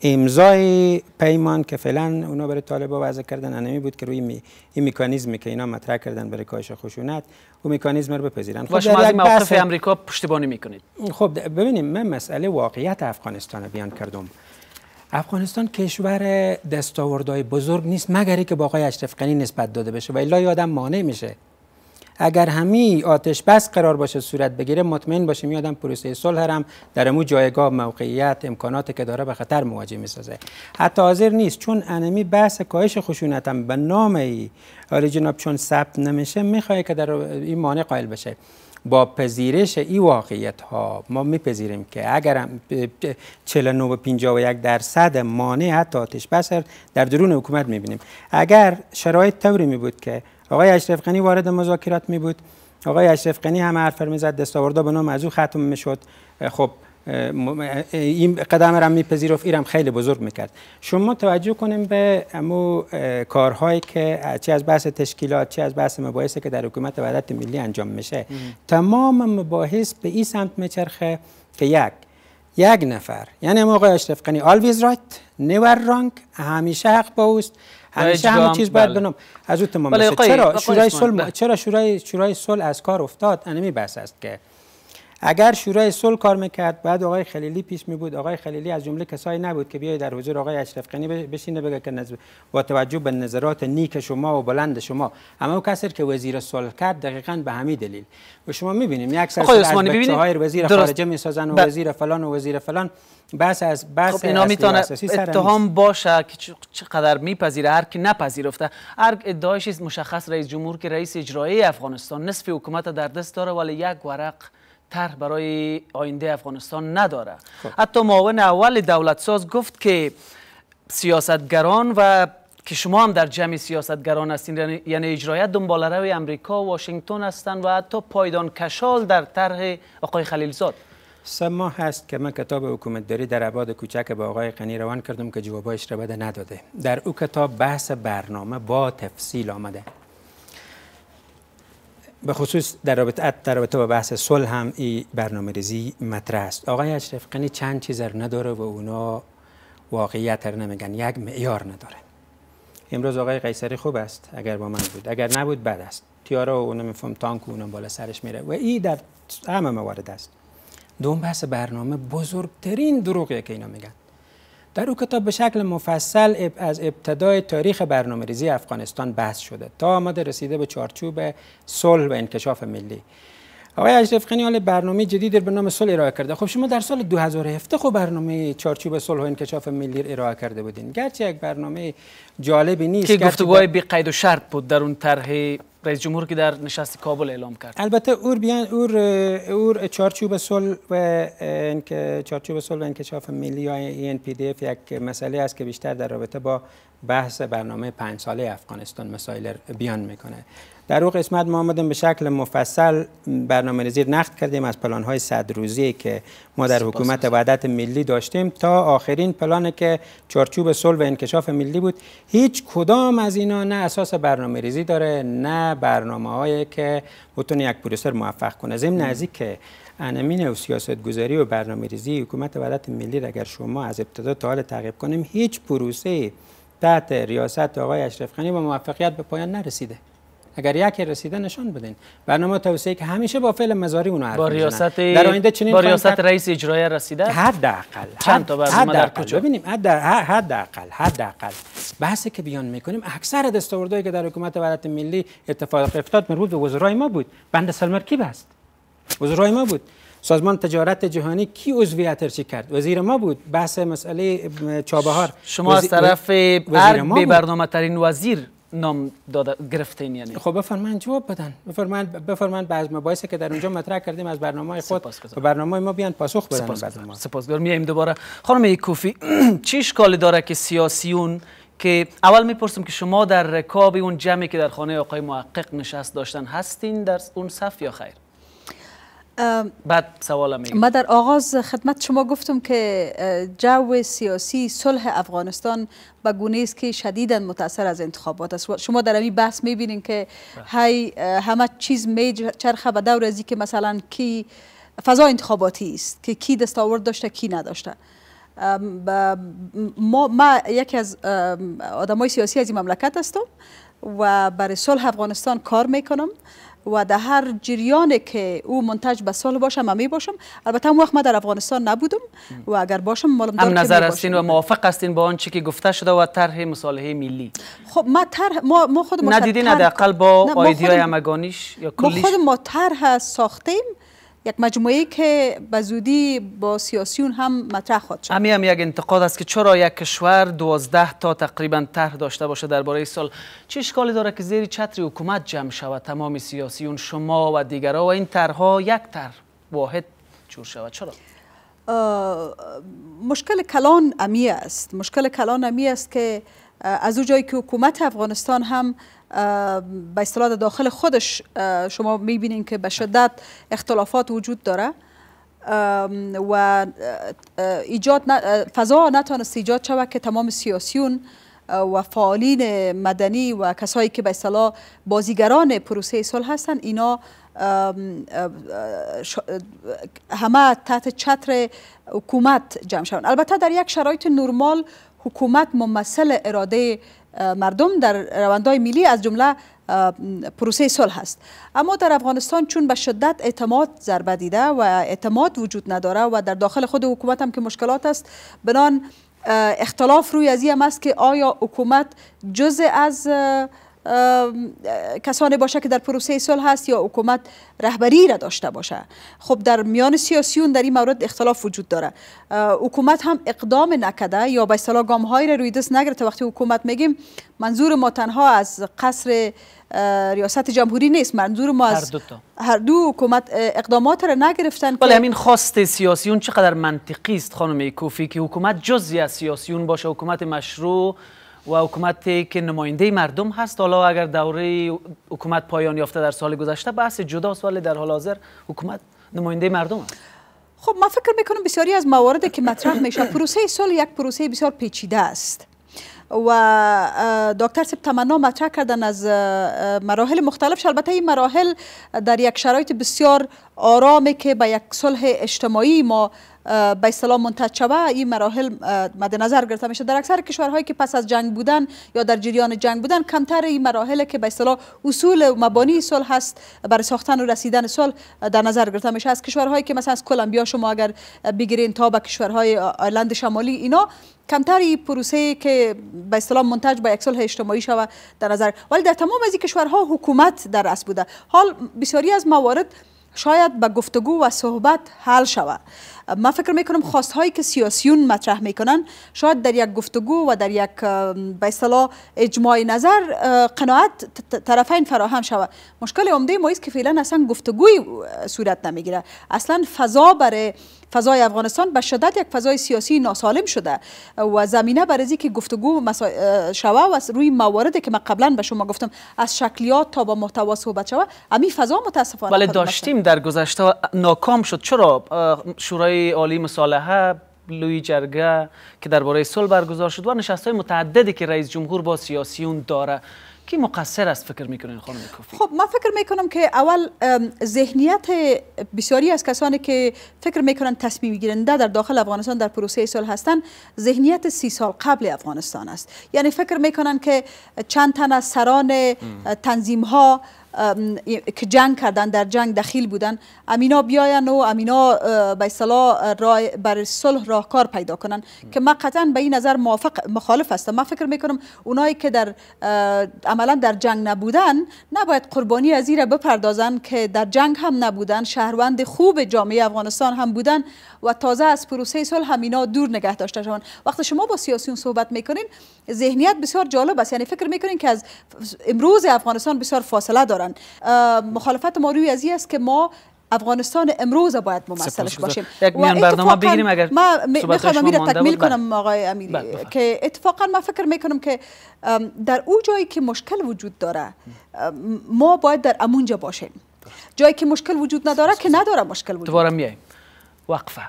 امضای پیمان که فعلا اونا برای طالبا وضع کردن انمی بود که روی می... این مکانیزمی که اینا مطرح کردن برای کاهش خشونت او مکانیزم رو بپذیرن. خب شما از موقف امریکا پشتیبانی می‌کنید. خب ببینیم من مسئله واقعیت افغانستان بیان کردم. افغانستان کشور دستاوردهای بزرگ نیست مگری که با آقای اشرف غنی نسبت داده بشه و الا یادم مانع میشه. اگر همی آتش بس قرار باشه صورت بگیره مطمئن باشیم یادم پروسه صلح هم در امو جایگاه موقعیت امکانات که داره به خطر مواجه می‌سازه. حتی حاضر نیست چون انمی بحث کاهش خشونت هم به نام ای جناب چون ثبت نمیشه می‌خواد که در این مانع قائل بشه. با پذیرش این واقعیت ها ما میپذیریم که اگر 49 و 51 درصد مانع حتی آتش بس در درون حکومت می‌بینیم. اگر شرایط طوری می بود که آقای اشرف غنی وارد مذاکرات می بود. آقای اشرف غنی هم حرف می‌زد دستاوردا به نام از او ختم می‌شد خب این قدم را میپذیرفت ایرم خیلی بزرگ می‌کرد. شما توجه کنیم به امو کارهایی که چه از بحث تشکیلات چه از بحث مباحثی که در حکومت وحدت ملی انجام میشه. تمام مباحث به این سمت میچرخه که یک یک نفر. یعنی موقع اشرف قنی always right never wrong همیشه حق با اوست همیشه همه چیز باید بله. بنام از او تمام بله چرا؟ شورای صلح چرا شورای شورای صلح از کار افتاد؟ انمی بحث است که اگر شورای صلح کار می‌کرد بعد آقای خلیلی پیش می بود. آقای خلیلی از جمله کسایی نبود که بیای در حضور آقای اشرف غنی بشینه بگه که نظر با توجه به نظرات نیک شما و بلند شما. اما او کسی که وزیر صلح کرد دقیقا به همین دلیل. و شما می‌بینیم یک سر از بچه های وزیر خارجه می‌سازن و وزیر فلان و وزیر فلان. بحث از بحث خب اینا می‌تونه اتهام باشه که چقدر میپذیره هر کی نپذیرفته. هر ادعایش مشخص رئیس جمهور که رئیس اجرایی افغانستان نصف حکومت در دست داره ولی یک ورق طرح برای آینده افغانستان نداره. خب. حتی معاون اول دولت ساز گفت که سیاستگران و که شما هم در جمع سیاستگران هستین یعنی-, یعنی اجرایت دنبال روی امریکا و واشنگتن هستند و حتی پایدان کشال در طرح آقای خلیلزاد. سه ماه هست که من کتاب حکومت داری در عباد کوچک با آقای قنی روان کردم که جوابایش را بده نداده. در او کتاب بحث برنامه با تفصیل آمده. به خصوص در رابطه در رابطه با بحث صلح هم این برنامه ریزی مطرح است. آقای اشرف قنی چند چیز نداره و اونا واقعیت رو نمیگن یک معیار نداره. امروز آقای قیصری خوب است اگر با من بود. اگر نبود بد است. تیارا و اونم میفهم تانک و اونم بالا سرش میره. و این در همه موارد است. دوم بحث برنامه بزرگترین دروغیه که اینا میگن. در او کتاب به شکل مفصل از ابتدای تاریخ برنامه ریزی افغانستان بحث شده تا آمده رسیده به چارچوب صلح و انکشاف ملی. آقای اشرف خانی حال برنامه جدید به نام صلح ارائه کرده. خب شما در سال 2017 خب برنامه چارچوب صلح و انکشاف ملی ارائه کرده بودین. گرچه یک برنامه جالبی نیست که گفتگوهای بی قید و شرط بود در اون طرح رئیس جمهور که در نشست کابل اعلام کرد. البته اور بیان اور اور چارچوب صلح و اینکه چارچوب صلح و انکشاف ملی یا ANPDF یک مسئله است که بیشتر در رابطه با بحث برنامه پنج ساله افغانستان مسائل بیان می‌کنه. در او قسمت ما آمدیم به شکل مفصل برنامه ریزی نقد کردیم از پلان های صد روزی که ما در حکومت وحدت ملی داشتیم تا آخرین پلان که چارچوب صلح و انکشاف ملی بود. هیچ کدام از اینا نه اساس برنامه ریزی داره نه برنامه هایی که بتونه یک پروسر موفق کنه ضمن از که انمین و سیاست گذاری و برنامه ریزی حکومت وحدت ملی اگر شما از ابتدا تا حال تعقیب کنیم هیچ پروسه تحت ریاست آقای اشرف غنی با موفقیت به پایان نرسیده. اگر یکی رسیده نشان بدین. برنامه توسعه که همیشه با فعل مزاری اونو حرف با ریاست در آینده چنین با ریاست رئیس اجرایی رسیده؟ حداقل. چند تا برنامه در کجا ببینیم حداقل حداقل. بحثی که بیان می‌کنیم اکثر دستاوردهایی که در حکومت وحدت ملی اتفاق افتاد مربوط به وزرای ما بود. بند سلمر کی بست؟ وزرای ما بود. سازمان تجارت جهانی کی عضویت چی کرد؟ وزیر ما بود. بحث مسئله چابهار. شما از طرف ارگ برنامه ترین وزیر نام داده گرفتین یعنی؟ خب بفرمایید جواب بدن. بفرمایید بفرمایید بعض مباحثی که در اونجا مطرح کردیم از برنامه خود و برنامه ما بیان پاسخ بدن سپاسگزار سپاسگزار میایم دوباره. خانم کوفی چی اشکالی داره که سیاسیون که اول می‌پرسم که شما در رکاب اون جمعی که در خانه آقای محقق نشست داشتن هستین در اون صف یا خیر؟ بعد سوال میگم ما در آغاز خدمت شما گفتم که جو سیاسی صلح افغانستان به گونه است که شدیدا متاثر از انتخابات است. شما در این بحث می‌بینید که هی همه چیز چرخه به دور ازی که مثلا کی فضا انتخاباتی است که کی دستاورد داشته کی نداشته. ما, ما یکی از آدمای سیاسی از این مملکت هستم و برای صلح افغانستان کار می‌کنم. و در هر جریان که او منتج به صلح باشم من می باشم البته اون وقت ما در افغانستان نبودم و اگر باشم مالم هم نظر هستین و موافق هستین با آنچه که گفته شده و طرح مصالحه ملی؟ خب ما طرح ما ما خود ندیدین حداقل با آیدیای همگانیش یا کلیش؟ ما خود ما طرح ساختیم یک مجموعه که به زودی با سیاسیون هم مطرح خواهد شد. همین هم یک انتقاد است که چرا یک کشور دوازده تا تقریبا طرح داشته باشه درباره سال. چه اشکالی داره که زیر چتر حکومت جمع شود؟ تمام سیاسیون شما و دیگرها و این طرحها یک طرح واحد جور شود. چرا؟ مشکل کلان امی است. مشکل کلان امی است که از او جایی که حکومت افغانستان هم به اصطلاح داخل خودش شما می‌بینین که به شدت اختلافات وجود داره. و ایجاد فضا نتانست ایجاد شود که تمام سیاسیون و فعالین مدنی و کسایی که به اصطلاح بازیگران پروسه صلح هستند اینا همه تحت چتر حکومت جمع شوند. البته در یک شرایط نرمال حکومت ممثل اراده مردم در روندهای ملی از جمله پروسه صلح است. اما در افغانستان چون به شدت اعتماد ضربه دیده و اعتماد وجود نداره و در داخل خود حکومت هم که مشکلات است بنان اختلاف روی از این است که آیا حکومت جزء از کسانی باشه که در پروسه صلح هست یا حکومت رهبری را داشته باشه. خب در میان سیاسیون در این مورد اختلاف وجود داره. حکومت هم اقدام نکده یا به اصطلاح گام های را روی دست نگرفته. وقتی حکومت میگیم منظور ما تنها از قصر ریاست جمهوری نیست. منظور ما از هر دو, هر دو حکومت اقدامات را نگرفتن ولی همین خواست سیاسیون چقدر منطقی است خانم کوفی که حکومت جزی از سیاسیون باشه حکومت مشروع و حکومتی که نماینده مردم هست. حالا اگر دوره حکومت پایان یافته در سال گذشته بحث جداست ولی در حال حاضر حکومت نماینده مردم هست. خب من فکر می‌کنم بسیاری از مواردی که مطرح میشه پروسه سال یک پروسه بسیار پیچیده است. و دکتر سب تمنا مطرح کردن از مراحل مختلف. البته این مراحل در یک شرایط بسیار آرامی که به یک صلح اجتماعی ما به اصطلاح منتج شوه این مراحل مد نظر گرفته میشه. در اکثر کشورهایی که پس از جنگ بودن یا در جریان جنگ بودن کمتر این مراحل که به اصطلاح اصول و مبانی صلح هست برای ساختن و رسیدن صلح در نظر گرفته میشه. از کشورهایی که مثلا از کلمبیا شما اگر بگیرین تا به کشورهای آیلند شمالی اینا کمتری پروسه که به اصطلاح منتج به یک صلح اجتماعی شود در نظر. ولی در تمام از این کشورها حکومت در اصل بوده. حال بسیاری از موارد شاید به گفتگو و صحبت حل شود من فکر می‌کنم خواست هایی که سیاسیون مطرح می‌کنن شاید در یک گفتگو و در یک به اصطلاح اجماع نظر قناعت طرفین فراهم شود. مشکل عمده ما است که فعلا اصلا گفتگوی صورت نمی‌گیره. اصلا فضا برای فضای افغانستان به شدت یک فضای سیاسی ناسالم شده و زمینه برای که گفتگو شوه و روی مواردی که من قبلا به شما گفتم از شکلیات تا با محتوا صحبت شوه امی فضا متاسفانه ولی داشتیم در گذشته ناکام شد. چرا؟ شورای عالی مصالحه لوی جرگه که درباره صلح برگزار شد و نشست های متعددی که رئیس جمهور با سیاسیون داره. کی مقصر است فکر می‌کنین خانم کوفی خب من فکر می‌کنم که اول ذهنیت بسیاری از کسانی که فکر می‌کنن تصمیم گیرنده در داخل افغانستان در پروسه صلح هستند ذهنیت سی سال قبل افغانستان است. یعنی فکر می‌کنن که چند تن از سران تنظیم ها که جنگ کردن در جنگ دخیل بودن. امینا بیاین و امینا به اصطلاح بر صلح راهکار پیدا کنن. که من قطعا به این نظر موافق مخالف هستم. من فکر می‌کنم اونایی که در عملا در جنگ نبودن نباید قربانی از را بپردازن که در جنگ هم نبودن شهروند خوب جامعه افغانستان هم بودن و تازه از پروسه صلح همینا دور نگه داشته شوند وقتی شما با سیاسیون صحبت می‌کنین ذهنیت بسیار جالب است. یعنی فکر می‌کنین که از امروز افغانستان بسیار فاصله دارن. مخالفت ما روی از است که ما افغانستان امروز باید ممثلش باشیم. یک میان برنامه بگیریم اگر ما می‌خوام امیر تکمیل کنم آقای امیری بله، که اتفاقا ما فکر می‌کنم که در او جایی که مشکل وجود داره ما باید در امونجا باشیم. جایی که مشکل وجود نداره که نداره مشکل وجود. دوباره میایم وقفه.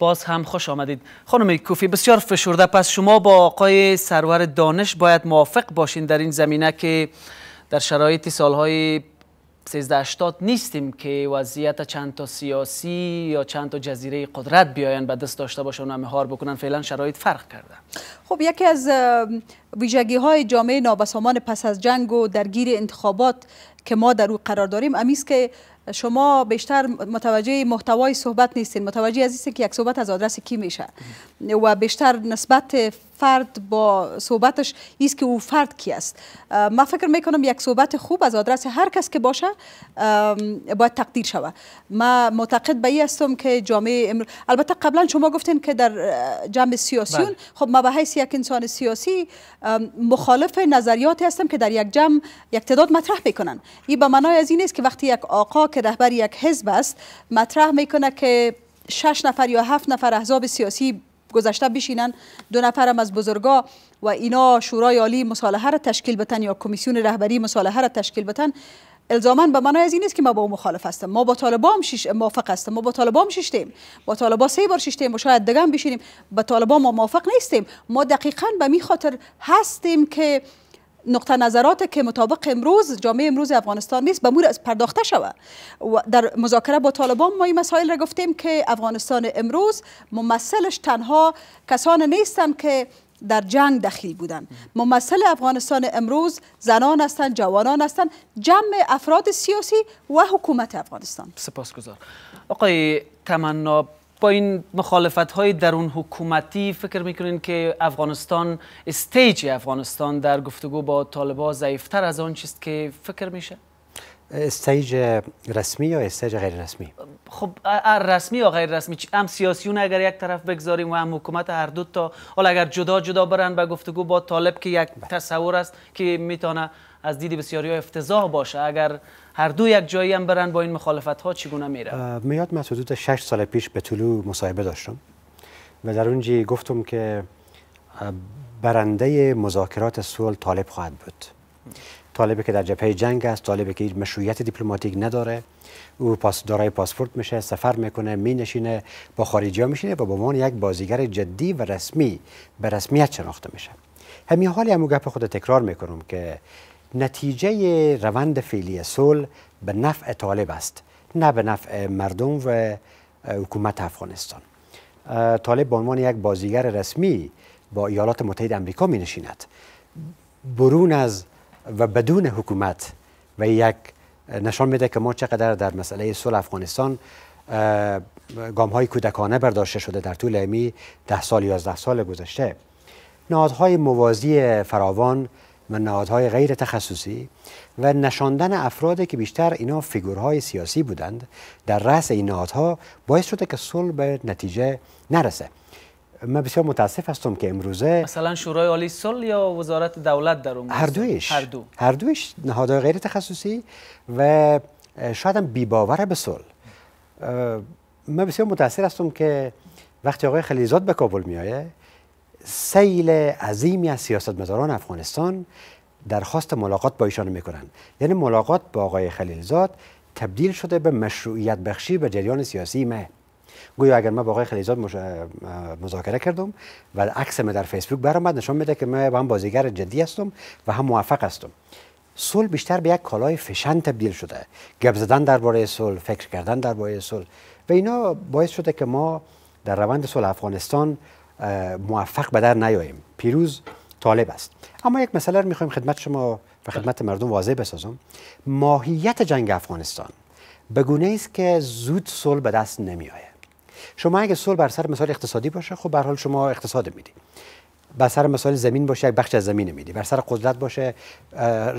باز هم خوش آمدید. خانم کوفی بسیار فشرده پس شما با آقای سرور دانش باید موافق باشین در این زمینه که در شرایط سالهای 1380 نیستیم که وضعیت چند تا سیاسی یا چند تا جزیره قدرت بیاین به دست داشته باشن و مهار بکنن. فعلا شرایط فرق کرده. خب یکی از ویژگی های جامعه نابسامان پس از جنگ و درگیر انتخابات که ما در او قرار داریم امیست که شما بیشتر متوجه محتوای صحبت نیستین. متوجه از که یک صحبت از آدرس کی میشه. و بیشتر نسبت فرد با صحبتش ایست که او فرد کی است. ما فکر می‌کنم یک صحبت خوب از آدرس هر کس که باشه باید تقدیر شود. ما معتقد به این هستم که جامعه امر... البته قبلا شما گفتین که در جمع سیاسیون. بله. خب ما به حیث یک انسان سیاسی مخالف نظریاتی هستم که در یک جمع یک تعداد مطرح می‌کنن. این به معنای از این است که وقتی یک آقا که رهبر یک حزب است مطرح می‌کنه که شش نفر یا هفت نفر احزاب سیاسی گذشته بشینن. دو نفرم از بزرگا و اینا شورای عالی مصالحه را تشکیل بتن یا کمیسیون رهبری مصالحه را تشکیل بتن الزاما به معنای از این نیست که ما با او مخالف هستم ما با طالبان شش موافق هستم ما با طالبان ششتیم. با طالبان سه بار ششتیم و شاید دیگه هم بشینیم. با طالبان ما موافق نیستیم. ما دقیقا به می خاطر هستیم که نقطه نظرات که مطابق امروز جامعه امروز افغانستان نیست به مور از پرداخته شود و در مذاکره با طالبان ما این مسائل را گفتیم که افغانستان امروز ممثلش تنها کسان نیستند که در جنگ دخیل بودند ممثل افغانستان امروز زنان هستند جوانان هستند جمع افراد سیاسی و حکومت افغانستان. سپاسگزار آقای تمنا با این مخالفت های درون حکومتی فکر می‌کنین که افغانستان stage افغانستان در گفتگو با طالبا ضعیفتر از آن چیست که فکر میشه؟ stage رسمی یا stage غیر رسمی؟ خب رسمی یا غیر رسمی؟ هم سیاسیون اگر یک طرف بگذاریم و هم حکومت هر دو تا حالا اگر جدا جدا برن به گفتگو با طالب که یک بله. تصور است که می‌تونه از دید بسیاری ها افتضاح باشه. اگر هر دو یک جایی هم برن با این مخالفت ها چگونه میره؟ میاد من حدود 6 سال پیش به طلوع مصاحبه داشتم و در اونجی گفتم که برنده مذاکرات صلح طالب خواهد بود. طالبی که در جبهه جنگ است طالبی که مشروعیت دیپلماتیک نداره. او پاس دارای پاسپورت میشه سفر می‌کنه می نشینه با خارجی ها میشینه و به عنوان یک بازیگر جدی و رسمی به رسمیت شناخته میشه. همین حالی هم گپ خود تکرار می‌کنم که نتیجه روند فعلی صلح به نفع طالب است نه به نفع مردم و حکومت افغانستان. طالب به عنوان یک بازیگر رسمی با ایالات متحده امریکا می نشیند برون از و بدون حکومت و یک نشان میده که ما چقدر در مسئله صلح افغانستان گام های کودکانه برداشته شده در طول امی ده سال یازده سال گذشته. نهادهای موازی فراوان و نهادهای غیر تخصصی و نشاندن افرادی که بیشتر اینا فیگورهای سیاسی بودند در رأس این نهادها باعث شده که صلح به نتیجه نرسه. من بسیار متاسف هستم که امروزه مثلا شورای عالی صلح یا وزارت دولت در اون هر دویش. هر دو. هر دویش نهادهای غیر تخصصی و شاید هم بیباور به صلح. من بسیار متاثر هستم که وقتی آقای خلیزاد به کابل میایه سیل عظیمی از سیاستمداران افغانستان درخواست ملاقات با ایشان می‌کنن یعنی ملاقات با آقای خلیلزاد تبدیل شده به مشروعیت بخشی به جریان سیاسی مه. گویا اگر من با آقای خلیزاد مذاکره کردم و عکس من در فیسبوک برآمد نشان میده که من با هم بازیگر جدی هستم و هم موفق هستم. صلح بیشتر به یک کالای فشن تبدیل شده. گپ زدن درباره صلح فکر کردن درباره صلح. و اینا باعث شده که ما در روند صلح افغانستان موفق به در نیاییم. پیروز طالب است. اما یک مسئله رو می‌خوایم خدمت شما و خدمت مردم واضح بسازم. ماهیت جنگ افغانستان به گونه است که زود صلح به دست نمیآید. شما اگه صلح بر سر مثال اقتصادی باشه خب به حال شما اقتصاد میدی. بر سر مثال زمین باشه یک بخش از زمین میدی. بر سر قدرت باشه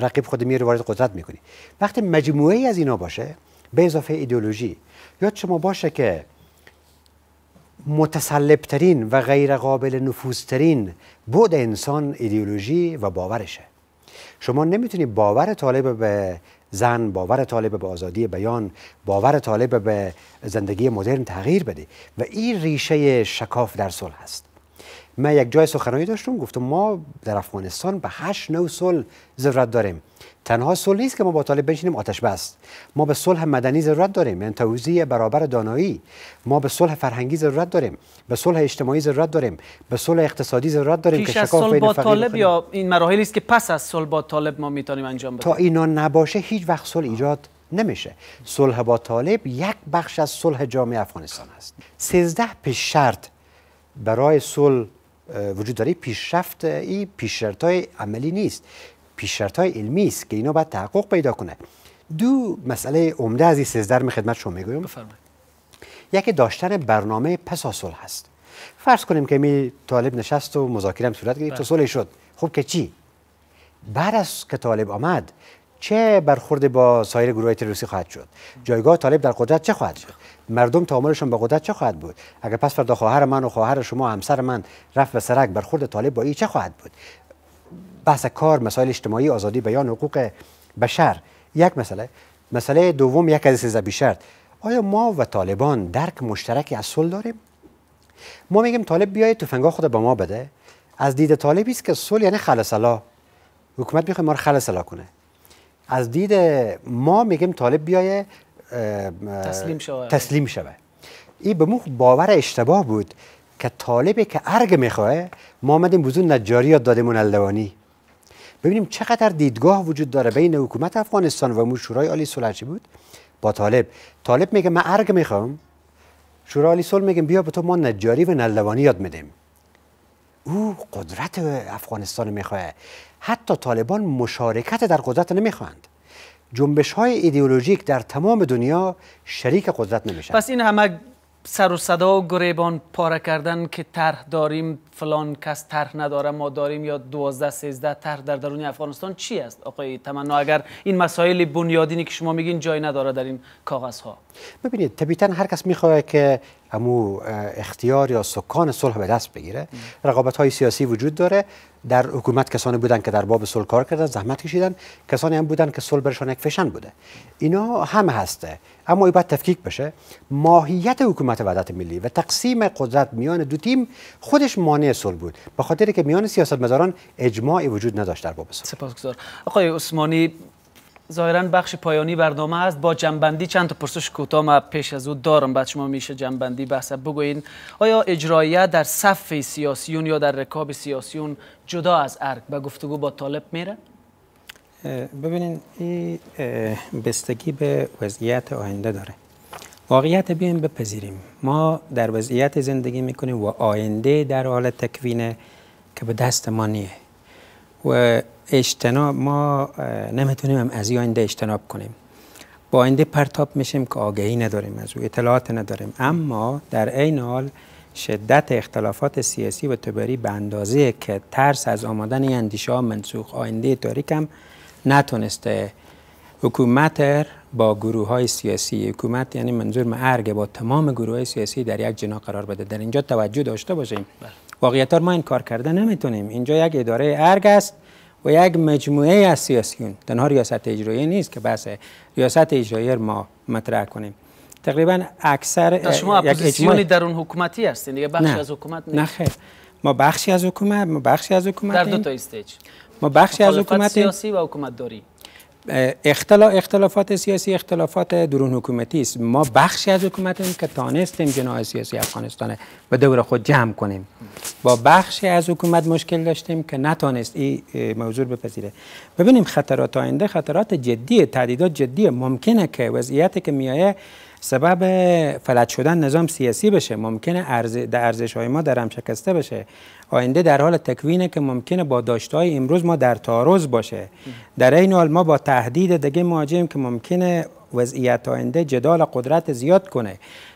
رقیب خود میری وارد قدرت می‌کنی. وقتی مجموعه از اینا باشه به اضافه ایدئولوژی یاد شما باشه که متسلبترین و غیر قابل نفوذترین بود انسان ایدئولوژی و باورشه. شما نمی‌تونی باور طالب به زن باور طالب به آزادی بیان باور طالب به زندگی مدرن تغییر بده و این ریشه شکاف در صلح هست. من یک جای سخنرانی داشتم گفتم ما در افغانستان به هشت نو صلح ضرورت داریم. تنها صلح نیست که ما با طالب بنشینیم آتش بست ما به صلح مدنی ضرورت داریم یعنی توزیع برابر دانایی. ما به صلح فرهنگی ضرورت داریم به صلح اجتماعی ضرورت داریم به صلح اقتصادی ضرورت داریم که شکاف بین با طالب یا این مراحلی است که پس از صلح با طالب ما می‌تونیم انجام بدیم؟ تا اینا نباشه هیچ وقت صلح ایجاد نمیشه. صلح با طالب یک بخش از صلح جامعه افغانستان است. 13 پیش شرط برای صلح وجود داره. پیشرفت این پیشرفت های عملی نیست. پیشرفت های علمی است که اینا باید تحقق پیدا کنه دو مسئله عمده از این سیزده خدمت شما می‌گویم. یکی داشتن برنامه پس صلح هست فرض کنیم که می طالب نشست و مذاکره هم صورت گرفت و بله. صلح شد. خب که چی؟ بعد از که طالب آمد چه برخورد با سایر گروه تروریستی خواهد شد؟ جایگاه طالب در قدرت چه خواهد شد؟ مردم تعاملشون با قدرت چه خواهد بود؟ اگر پس فردا خواهر من و خواهر شما همسر من رفت به سرک برخورد طالب با ای چه خواهد بود؟ بحث کار مسائل اجتماعی آزادی بیان حقوق بشر یک مسئله. مسئله دوم یک از سه بیشتر آیا ما و طالبان درک مشترکی از صلح داریم؟ ما میگیم طالب بیاید تفنگا خود به ما بده. از دید طالبی است که صلح یعنی خلص حکومت می‌خواد ما رو خلص کنه. از دید ما میگیم طالب بیایه تسلیم شوه. تسلیم شوه. این به مو باور اشتباه بود که طالبی که ارگ می‌خواه ما آمدیم بزرگ نجاری یاد دادیم الدوانی. ببینیم چقدر دیدگاه وجود داره بین حکومت افغانستان و مو شورای عالی صلح بود؟ با طالب. طالب میگه من ارگ می‌خوام. شورای عالی صلح میگه بیا به تو ما نجاری و نلوانی یاد میدیم او قدرت افغانستان می‌خواه. حتی طالبان مشارکت در قدرت نمی‌خواهند جنبش های ایدئولوژیک در تمام دنیا شریک قدرت نمیشن. پس این همه سر و صدا و گریبان پاره کردن که طرح داریم فلان کس طرح نداره ما داریم یا 12 13 طرح در درون افغانستان چی است؟ آقای تمنا اگر این مسائل بنیادینی که شما میگین جای نداره در این کاغذ ها ببینید طبیعتا هر کس می‌خواد که همو اختیار یا سکان صلح به دست بگیره. رقابت های سیاسی وجود داره. در حکومت کسانی بودن که در باب صلح کار کردن زحمت کشیدن. کسانی هم بودن که صلح برشان یک فشن بوده. اینا هم هسته. اما باید تفکیک بشه. ماهیت حکومت وحدت ملی و تقسیم قدرت میان دو تیم خودش مانع صلح بود. به خاطر که میان سیاستمداران اجماعی وجود نداشت در باب صلح. سپاسگزار آقای عثمانی ظاهرا بخش پایانی برنامه است. با جنبندی چند تا پرسش کوتاه ما پیش از او دارم. بعد شما میشه جنبندی بحث بگوین آیا اجرایه در صف سیاسیون یا در رکاب سیاسیون جدا از ارگ به گفتگو با طالب میره؟ ببینین این بستگی به وضعیت آینده داره. واقعیت بیایم بپذیریم. ما در وضعیت زندگی می‌کنیم و آینده در حال تکوینه که به دست ما نیه. و اجتناب ما نمی‌تونیم از آینده اجتناب کنیم. با آینده پرتاب میشیم که آگهی نداریم از او اطلاعات نداریم. اما در عین حال شدت اختلافات سیاسی و تبری به اندازه که ترس از آمدن این اندیشه ها منسوخ آینده تاریک هم نتونسته. حکومت با گروه های سیاسی حکومت یعنی منظور مرگ با تمام گروه های سیاسی در یک جنا قرار بده. در اینجا توجه داشته باشیم بله. واقعیت ما این کار کرده نمی‌تونیم. اینجا یک اداره ارگ است. و یک مجموعه از سیاسیون تنها ریاست اجرایی نیست که بحث ریاست اجرایی ما مطرح کنیم. تقریبا اکثر شما اپوزیسیونی در اون حکومتی هستین دیگه بخشی از حکومت نیست. نه خیر. ما بخشی از حکومت ما بخشی از حکومت در دو تا stage. ما بخشی از حکومت سیاسی و حکومت داری اختلاف اختلافات سیاسی اختلافات درون حکومتی است. ما بخشی از حکومتیم که تانستیم جناح سیاسی افغانستان به دور خود جمع کنیم. با بخشی از حکومت مشکل داشتیم که نتانست. این موضوع بپذیره. ببینیم خطرات آینده. خطرات جدی تهدیدات جدی. ممکنه که وضعیتی که میایه سبب فلج شدن نظام سیاسی بشه ممکنه ارز در ارزش های ما در هم شکسته بشه. آینده در حال تکوینه که ممکنه با های امروز ما در تعارض باشه. در این حال ما با تهدید دیگه مواجهیم که ممکنه وضعیت آینده جدال قدرت زیاد کنه.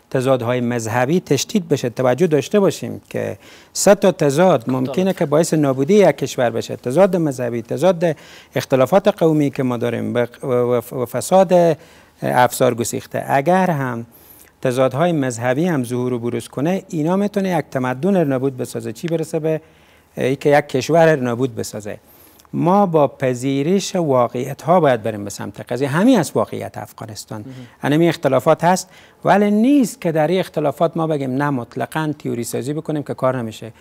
تضادهای مذهبی تشدید بشه. توجه داشته باشیم که صد تا تضاد ممکنه که باعث نابودی یک کشور بشه. تضاد مذهبی تضاد اختلافات قومی که ما داریم و فساد افسار گسیخته. اگر هم تضادهای مذهبی هم ظهور و بروز کنه اینا می‌تونه یک تمدن نابود بسازه. چی برسه به؟ که یک کشور نابود بسازه. ما با پذیرش واقعیت ها باید بریم به سمت قضیه. همین از واقعیت افغانستان. انمی اختلافات هست ولی نیست که در این اختلافات ما بگیم نه مطلقا تیوری سازی بکنیم که کار نمیشه.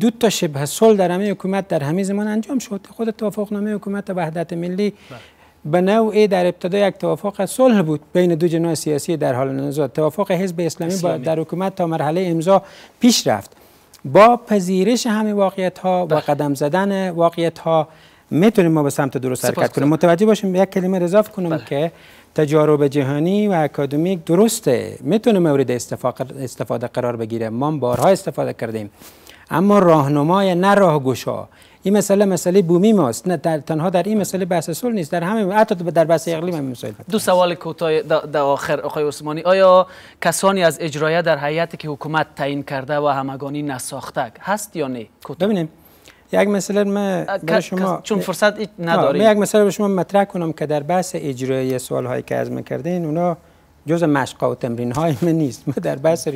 دو تا شبه صلح در همه حکومت در همه زمان انجام شد. خود توافق نامه حکومت وحدت ملی بله. به نوعی در ابتدا یک توافق صلح بود بین دو جناح سیاسی در حال نزاع توافق حزب اسلامی, با در حکومت تا مرحله امضا پیش رفت. با پذیرش همه واقعیت ها و بله. قدم زدن واقعیت ها می‌تونیم ما به سمت درست حرکت کنیم. متوجه باشیم یک کلمه اضافه کنم بله. که تجارب جهانی و اکادمیک درسته می‌تونه مورد استفاده قرار بگیره. ما بارها استفاده کردیم. اما راهنمای نه راه گشا این مسئله مسئله بومی ماست. نه در تنها در این مسئله بحث صلح نیست در همه حتی در بحث اقلیم هم مسائل دو سوال کوتاه در آخر آقای عثمانی. آیا کسانی از اجرایه در هیئتی که حکومت تعیین کرده و همگانی نساخته هست یا نه؟ ببینیم. یک مسئله ما شما چون فرصت نداریم یک مسئله به شما مطرح کنم که در بحث اجرایی سوال هایی که از کردین اونا جز مشقا و تمرین های من نیست. ما در بحث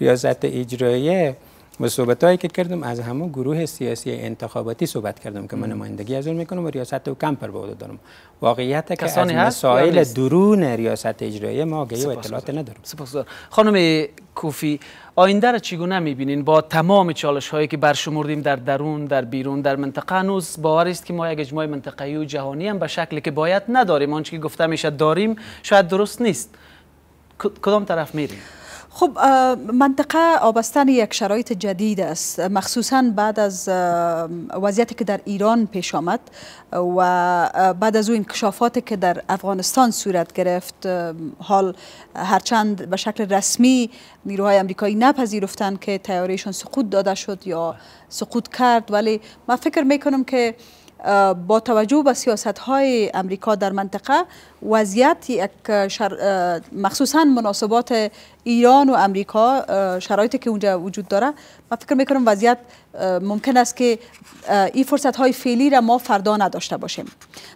ریاست اجرایی و صحبت هایی که کردم از همون گروه سیاسی انتخاباتی صحبت کردم که من نمایندگی از اون می‌کنم و ریاست و کم پر بوده دارم. واقعیت که از مسائل درون ریاست اجرایی ما آگهی و اطلاعات ندارم. سپاسگزار خانم کوفی آینده را چگونه می‌بینین؟ با تمام چالش هایی که برشمردیم در درون در بیرون در منطقه هنوز باور است که ما یک اجماع منطقه‌ای و جهانی هم به شکلی که باید نداریم. آنچه که گفته میشه داریم شاید درست نیست. کدام طرف میریم؟ خب منطقه آبستن یک شرایط جدید است. مخصوصا بعد از وضعیتی که در ایران پیش آمد و بعد از او انکشافاتی که در افغانستان صورت گرفت حال هرچند به شکل رسمی نیروهای امریکایی نپذیرفتند که تیاریشان سقوط داده شد یا سقوط کرد. ولی من فکر می‌کنم که با توجه به سیاست های امریکا در منطقه وضعیت یک مخصوصا مناسبات ایران و امریکا شرایطی که اونجا وجود داره. من فکر می‌کنم وضعیت ممکن است که این فرصت های فعلی را ما فردا نداشته باشیم.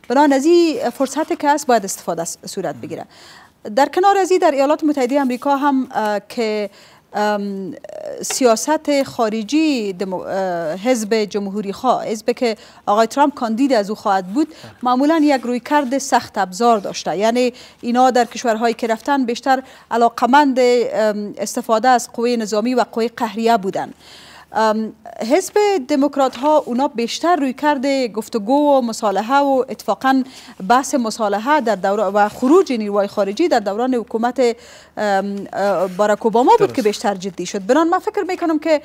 بنابراین از این فرصت که است باید استفاده صورت بگیره. در کنار از این در ایالات متحده امریکا هم که سیاست خارجی حزب جمهوری خواه حزب که آقای ترامپ کاندید از او خواهد بود معمولا یک روی کرد سخت ابزار داشته. یعنی اینا در کشورهایی که رفتن بیشتر علاقمند استفاده از قوه نظامی و قوه قهریه بودند حزب دموکرات ها اونا بیشتر روی کرده گفتگو و مصالحه و اتفاقا بحث مصالحه در دوران و خروج نیروهای خارجی در دوران حکومت باراک اوباما بود که بیشتر جدی شد. بنان من فکر می‌کنم که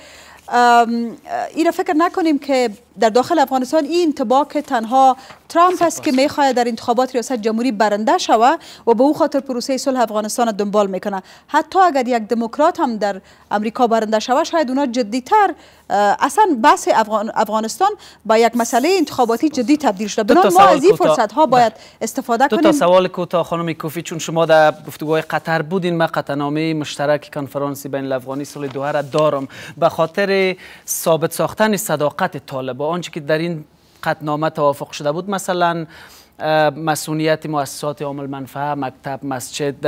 این فکر نکنیم که در داخل افغانستان این انتباه که تنها ترامپ است که می‌خواهد در انتخابات ریاست جمهوری برنده شود و به او خاطر پروسه صلح افغانستان دنبال می‌کنه حتی اگر یک دموکرات هم در امریکا برنده شود شاید اونا جدیتر اصلا بحث افغانستان با یک مسئله انتخاباتی جدی تبدیل شده. بنابراین ما از این فرصت ها باید استفاده کنیم دو تا سوال کوتاه خانم کوفی چون شما در گفتگوهای قطر بودین. من قطعنامه مشترک کنفرانسی بین الافغانی سال دو را دارم. به خاطر ثابت ساختن صداقت طالبان آنچه که در این قطنامه توافق شده بود مثلا مسئولیت مؤسسات عامل منفعه مکتب مسجد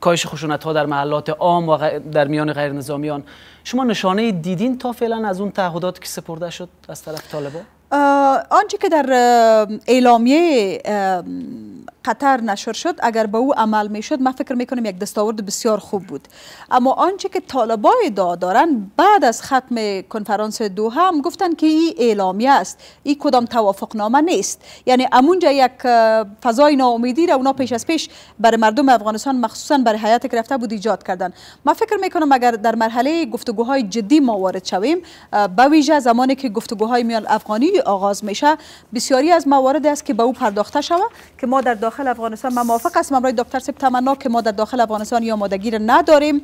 کاهش خشونت ها در محلات عام و در میان غیر نظامیان شما نشانه دیدین تا فعلا از اون تعهدات که سپرده شد از طرف طالبان؟ آنچه که در اعلامیه قطر نشر شد اگر به او عمل می شد من فکر می کنم یک دستاورد بسیار خوب بود. اما آنچه که طالبای ادعا دارن بعد از ختم کنفرانس دو هم گفتن که این اعلامیه است این کدام توافق نامه نیست. یعنی امونجا یک فضای ناامیدی را اونا پیش از پیش برای مردم افغانستان مخصوصا برای حیات گرفته بود ایجاد کردن. من فکر می کنم اگر در مرحله گفتگوهای جدی ما وارد شویم به ویژه زمانی که گفتگوهای میان افغانی آغاز میشه. بسیاری از موارد است که به او پرداخته شود که ما در داخل افغانستان من موافق هستم امروز دکتر تمنا که ما در داخل افغانستان یا آمادگی نداریم.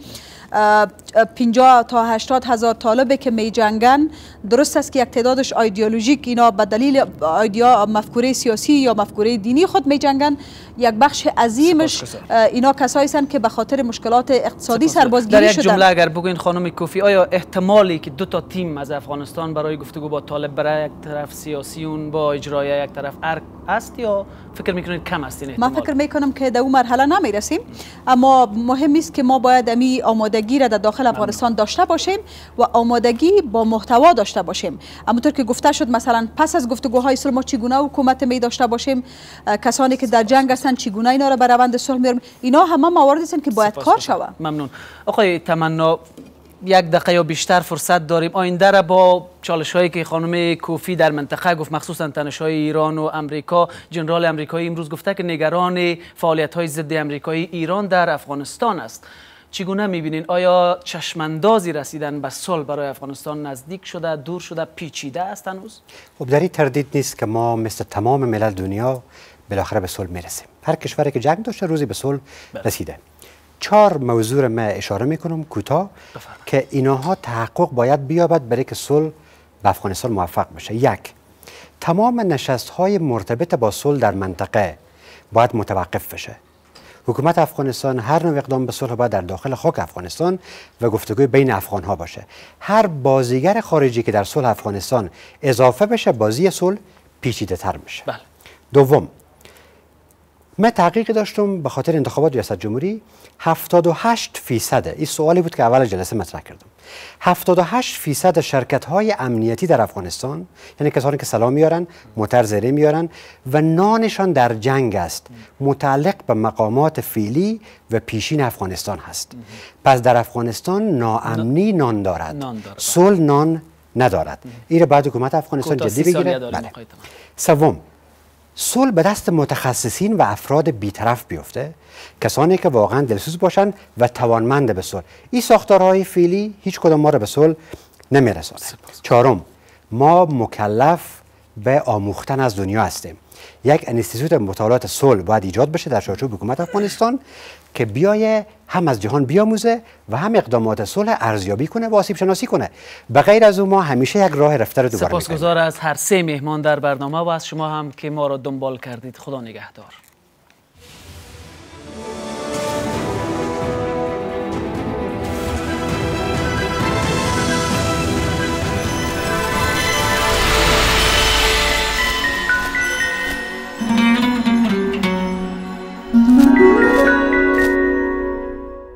50 تا 80 هزار طالبه که می جنگن درست است که یک تعدادش ایدئولوژیک اینا به دلیل ایدیا مفکوره سیاسی یا مفکوره دینی خود می جنگن یک بخش عظیمش اینا کسایی هستند که به خاطر مشکلات اقتصادی سربازگیری شدن در یک جمله اگر بگوین خانم کوفی آیا احتمالی که دو تا تیم از افغانستان برای گفتگو با طالب برای یک طرف سیاسیون با اجرای یک طرف ارک است یا فکر می‌کنید کم است من فکر می‌کنم که در اون مرحله نمی‌رسیم. اما مهم است که ما باید امی آمادگی را در داخل افغانستان داشته باشیم و آمادگی با محتوا داشته باشیم. همونطور که گفته شد مثلا پس از گفتگوهای صلح ما چگونه حکومت می داشته باشیم؟ کسانی که در جنگ هستند چگونه اینا را به روند صلح میاریم اینا همه مواردی هستند که باید کار شود. ممنون. آقای تمنا یک دقیقه یا بیشتر فرصت داریم. آینده را با چالش هایی که خانم کوفی در منطقه گفت مخصوصا تنش های ایران و امریکا. جنرال امریکایی امروز گفته که نگران فعالیت های ضد امریکایی ایران در افغانستان است. چگونه می‌بینین؟ آیا چشماندازی رسیدن به صلح برای افغانستان نزدیک شده دور شده پیچیده است هنوز؟ خب در این تردید نیست که ما مثل تمام ملل دنیا بالاخره به صلح می‌رسیم. هر کشوری که جنگ داشته روزی به صلح بله. رسیده. چهار موضوع ما اشاره می‌کنم کوتاه که اینها تحقق باید بیابد برای که صلح به افغانستان موفق بشه. یک تمام نشست های مرتبط با صلح در منطقه باید متوقف بشه. حکومت افغانستان هر نوع اقدام به صلح باید در داخل خاک افغانستان و گفتگوی بین افغان ها باشه. هر بازیگر خارجی که در صلح افغانستان اضافه بشه بازی صلح پیچیده تر میشه. بله. دوم من تحقیق داشتم به خاطر انتخابات ریاست جمهوری. 78 فیصد. این سوالی بود که اول جلسه مطرح کردم. 78 فیصد شرکت های امنیتی در افغانستان یعنی کسانی که سلام میارن موتر زره میارن و نانشان در جنگ است. متعلق به مقامات فعلی و پیشین افغانستان هست. پس در افغانستان ناامنی نان دارد. صلح نان ندارد. این بعد حکومت افغانستان جدی بگیره بله. سوم صلح به دست متخصصین و افراد بیطرف بیفته کسانی که واقعا دلسوز باشند و توانمند به صلح. این ساختارهای فعلی هیچ کدام ما را به صلح نمیرسانه. چهارم ما مکلف به آموختن از دنیا هستیم. یک انستیتوت مطالعات صلح باید ایجاد بشه در چارچوب حکومت افغانستان که بیایه هم از جهان بیاموزه و هم اقدامات صلح ارزیابی کنه و آسیب شناسی کنه. به غیر از او ما همیشه یک راه رفته رو دوباره. سپاسگزار از هر سه مهمان در برنامه و از شما هم که ما را دنبال کردید. خدا نگهدار.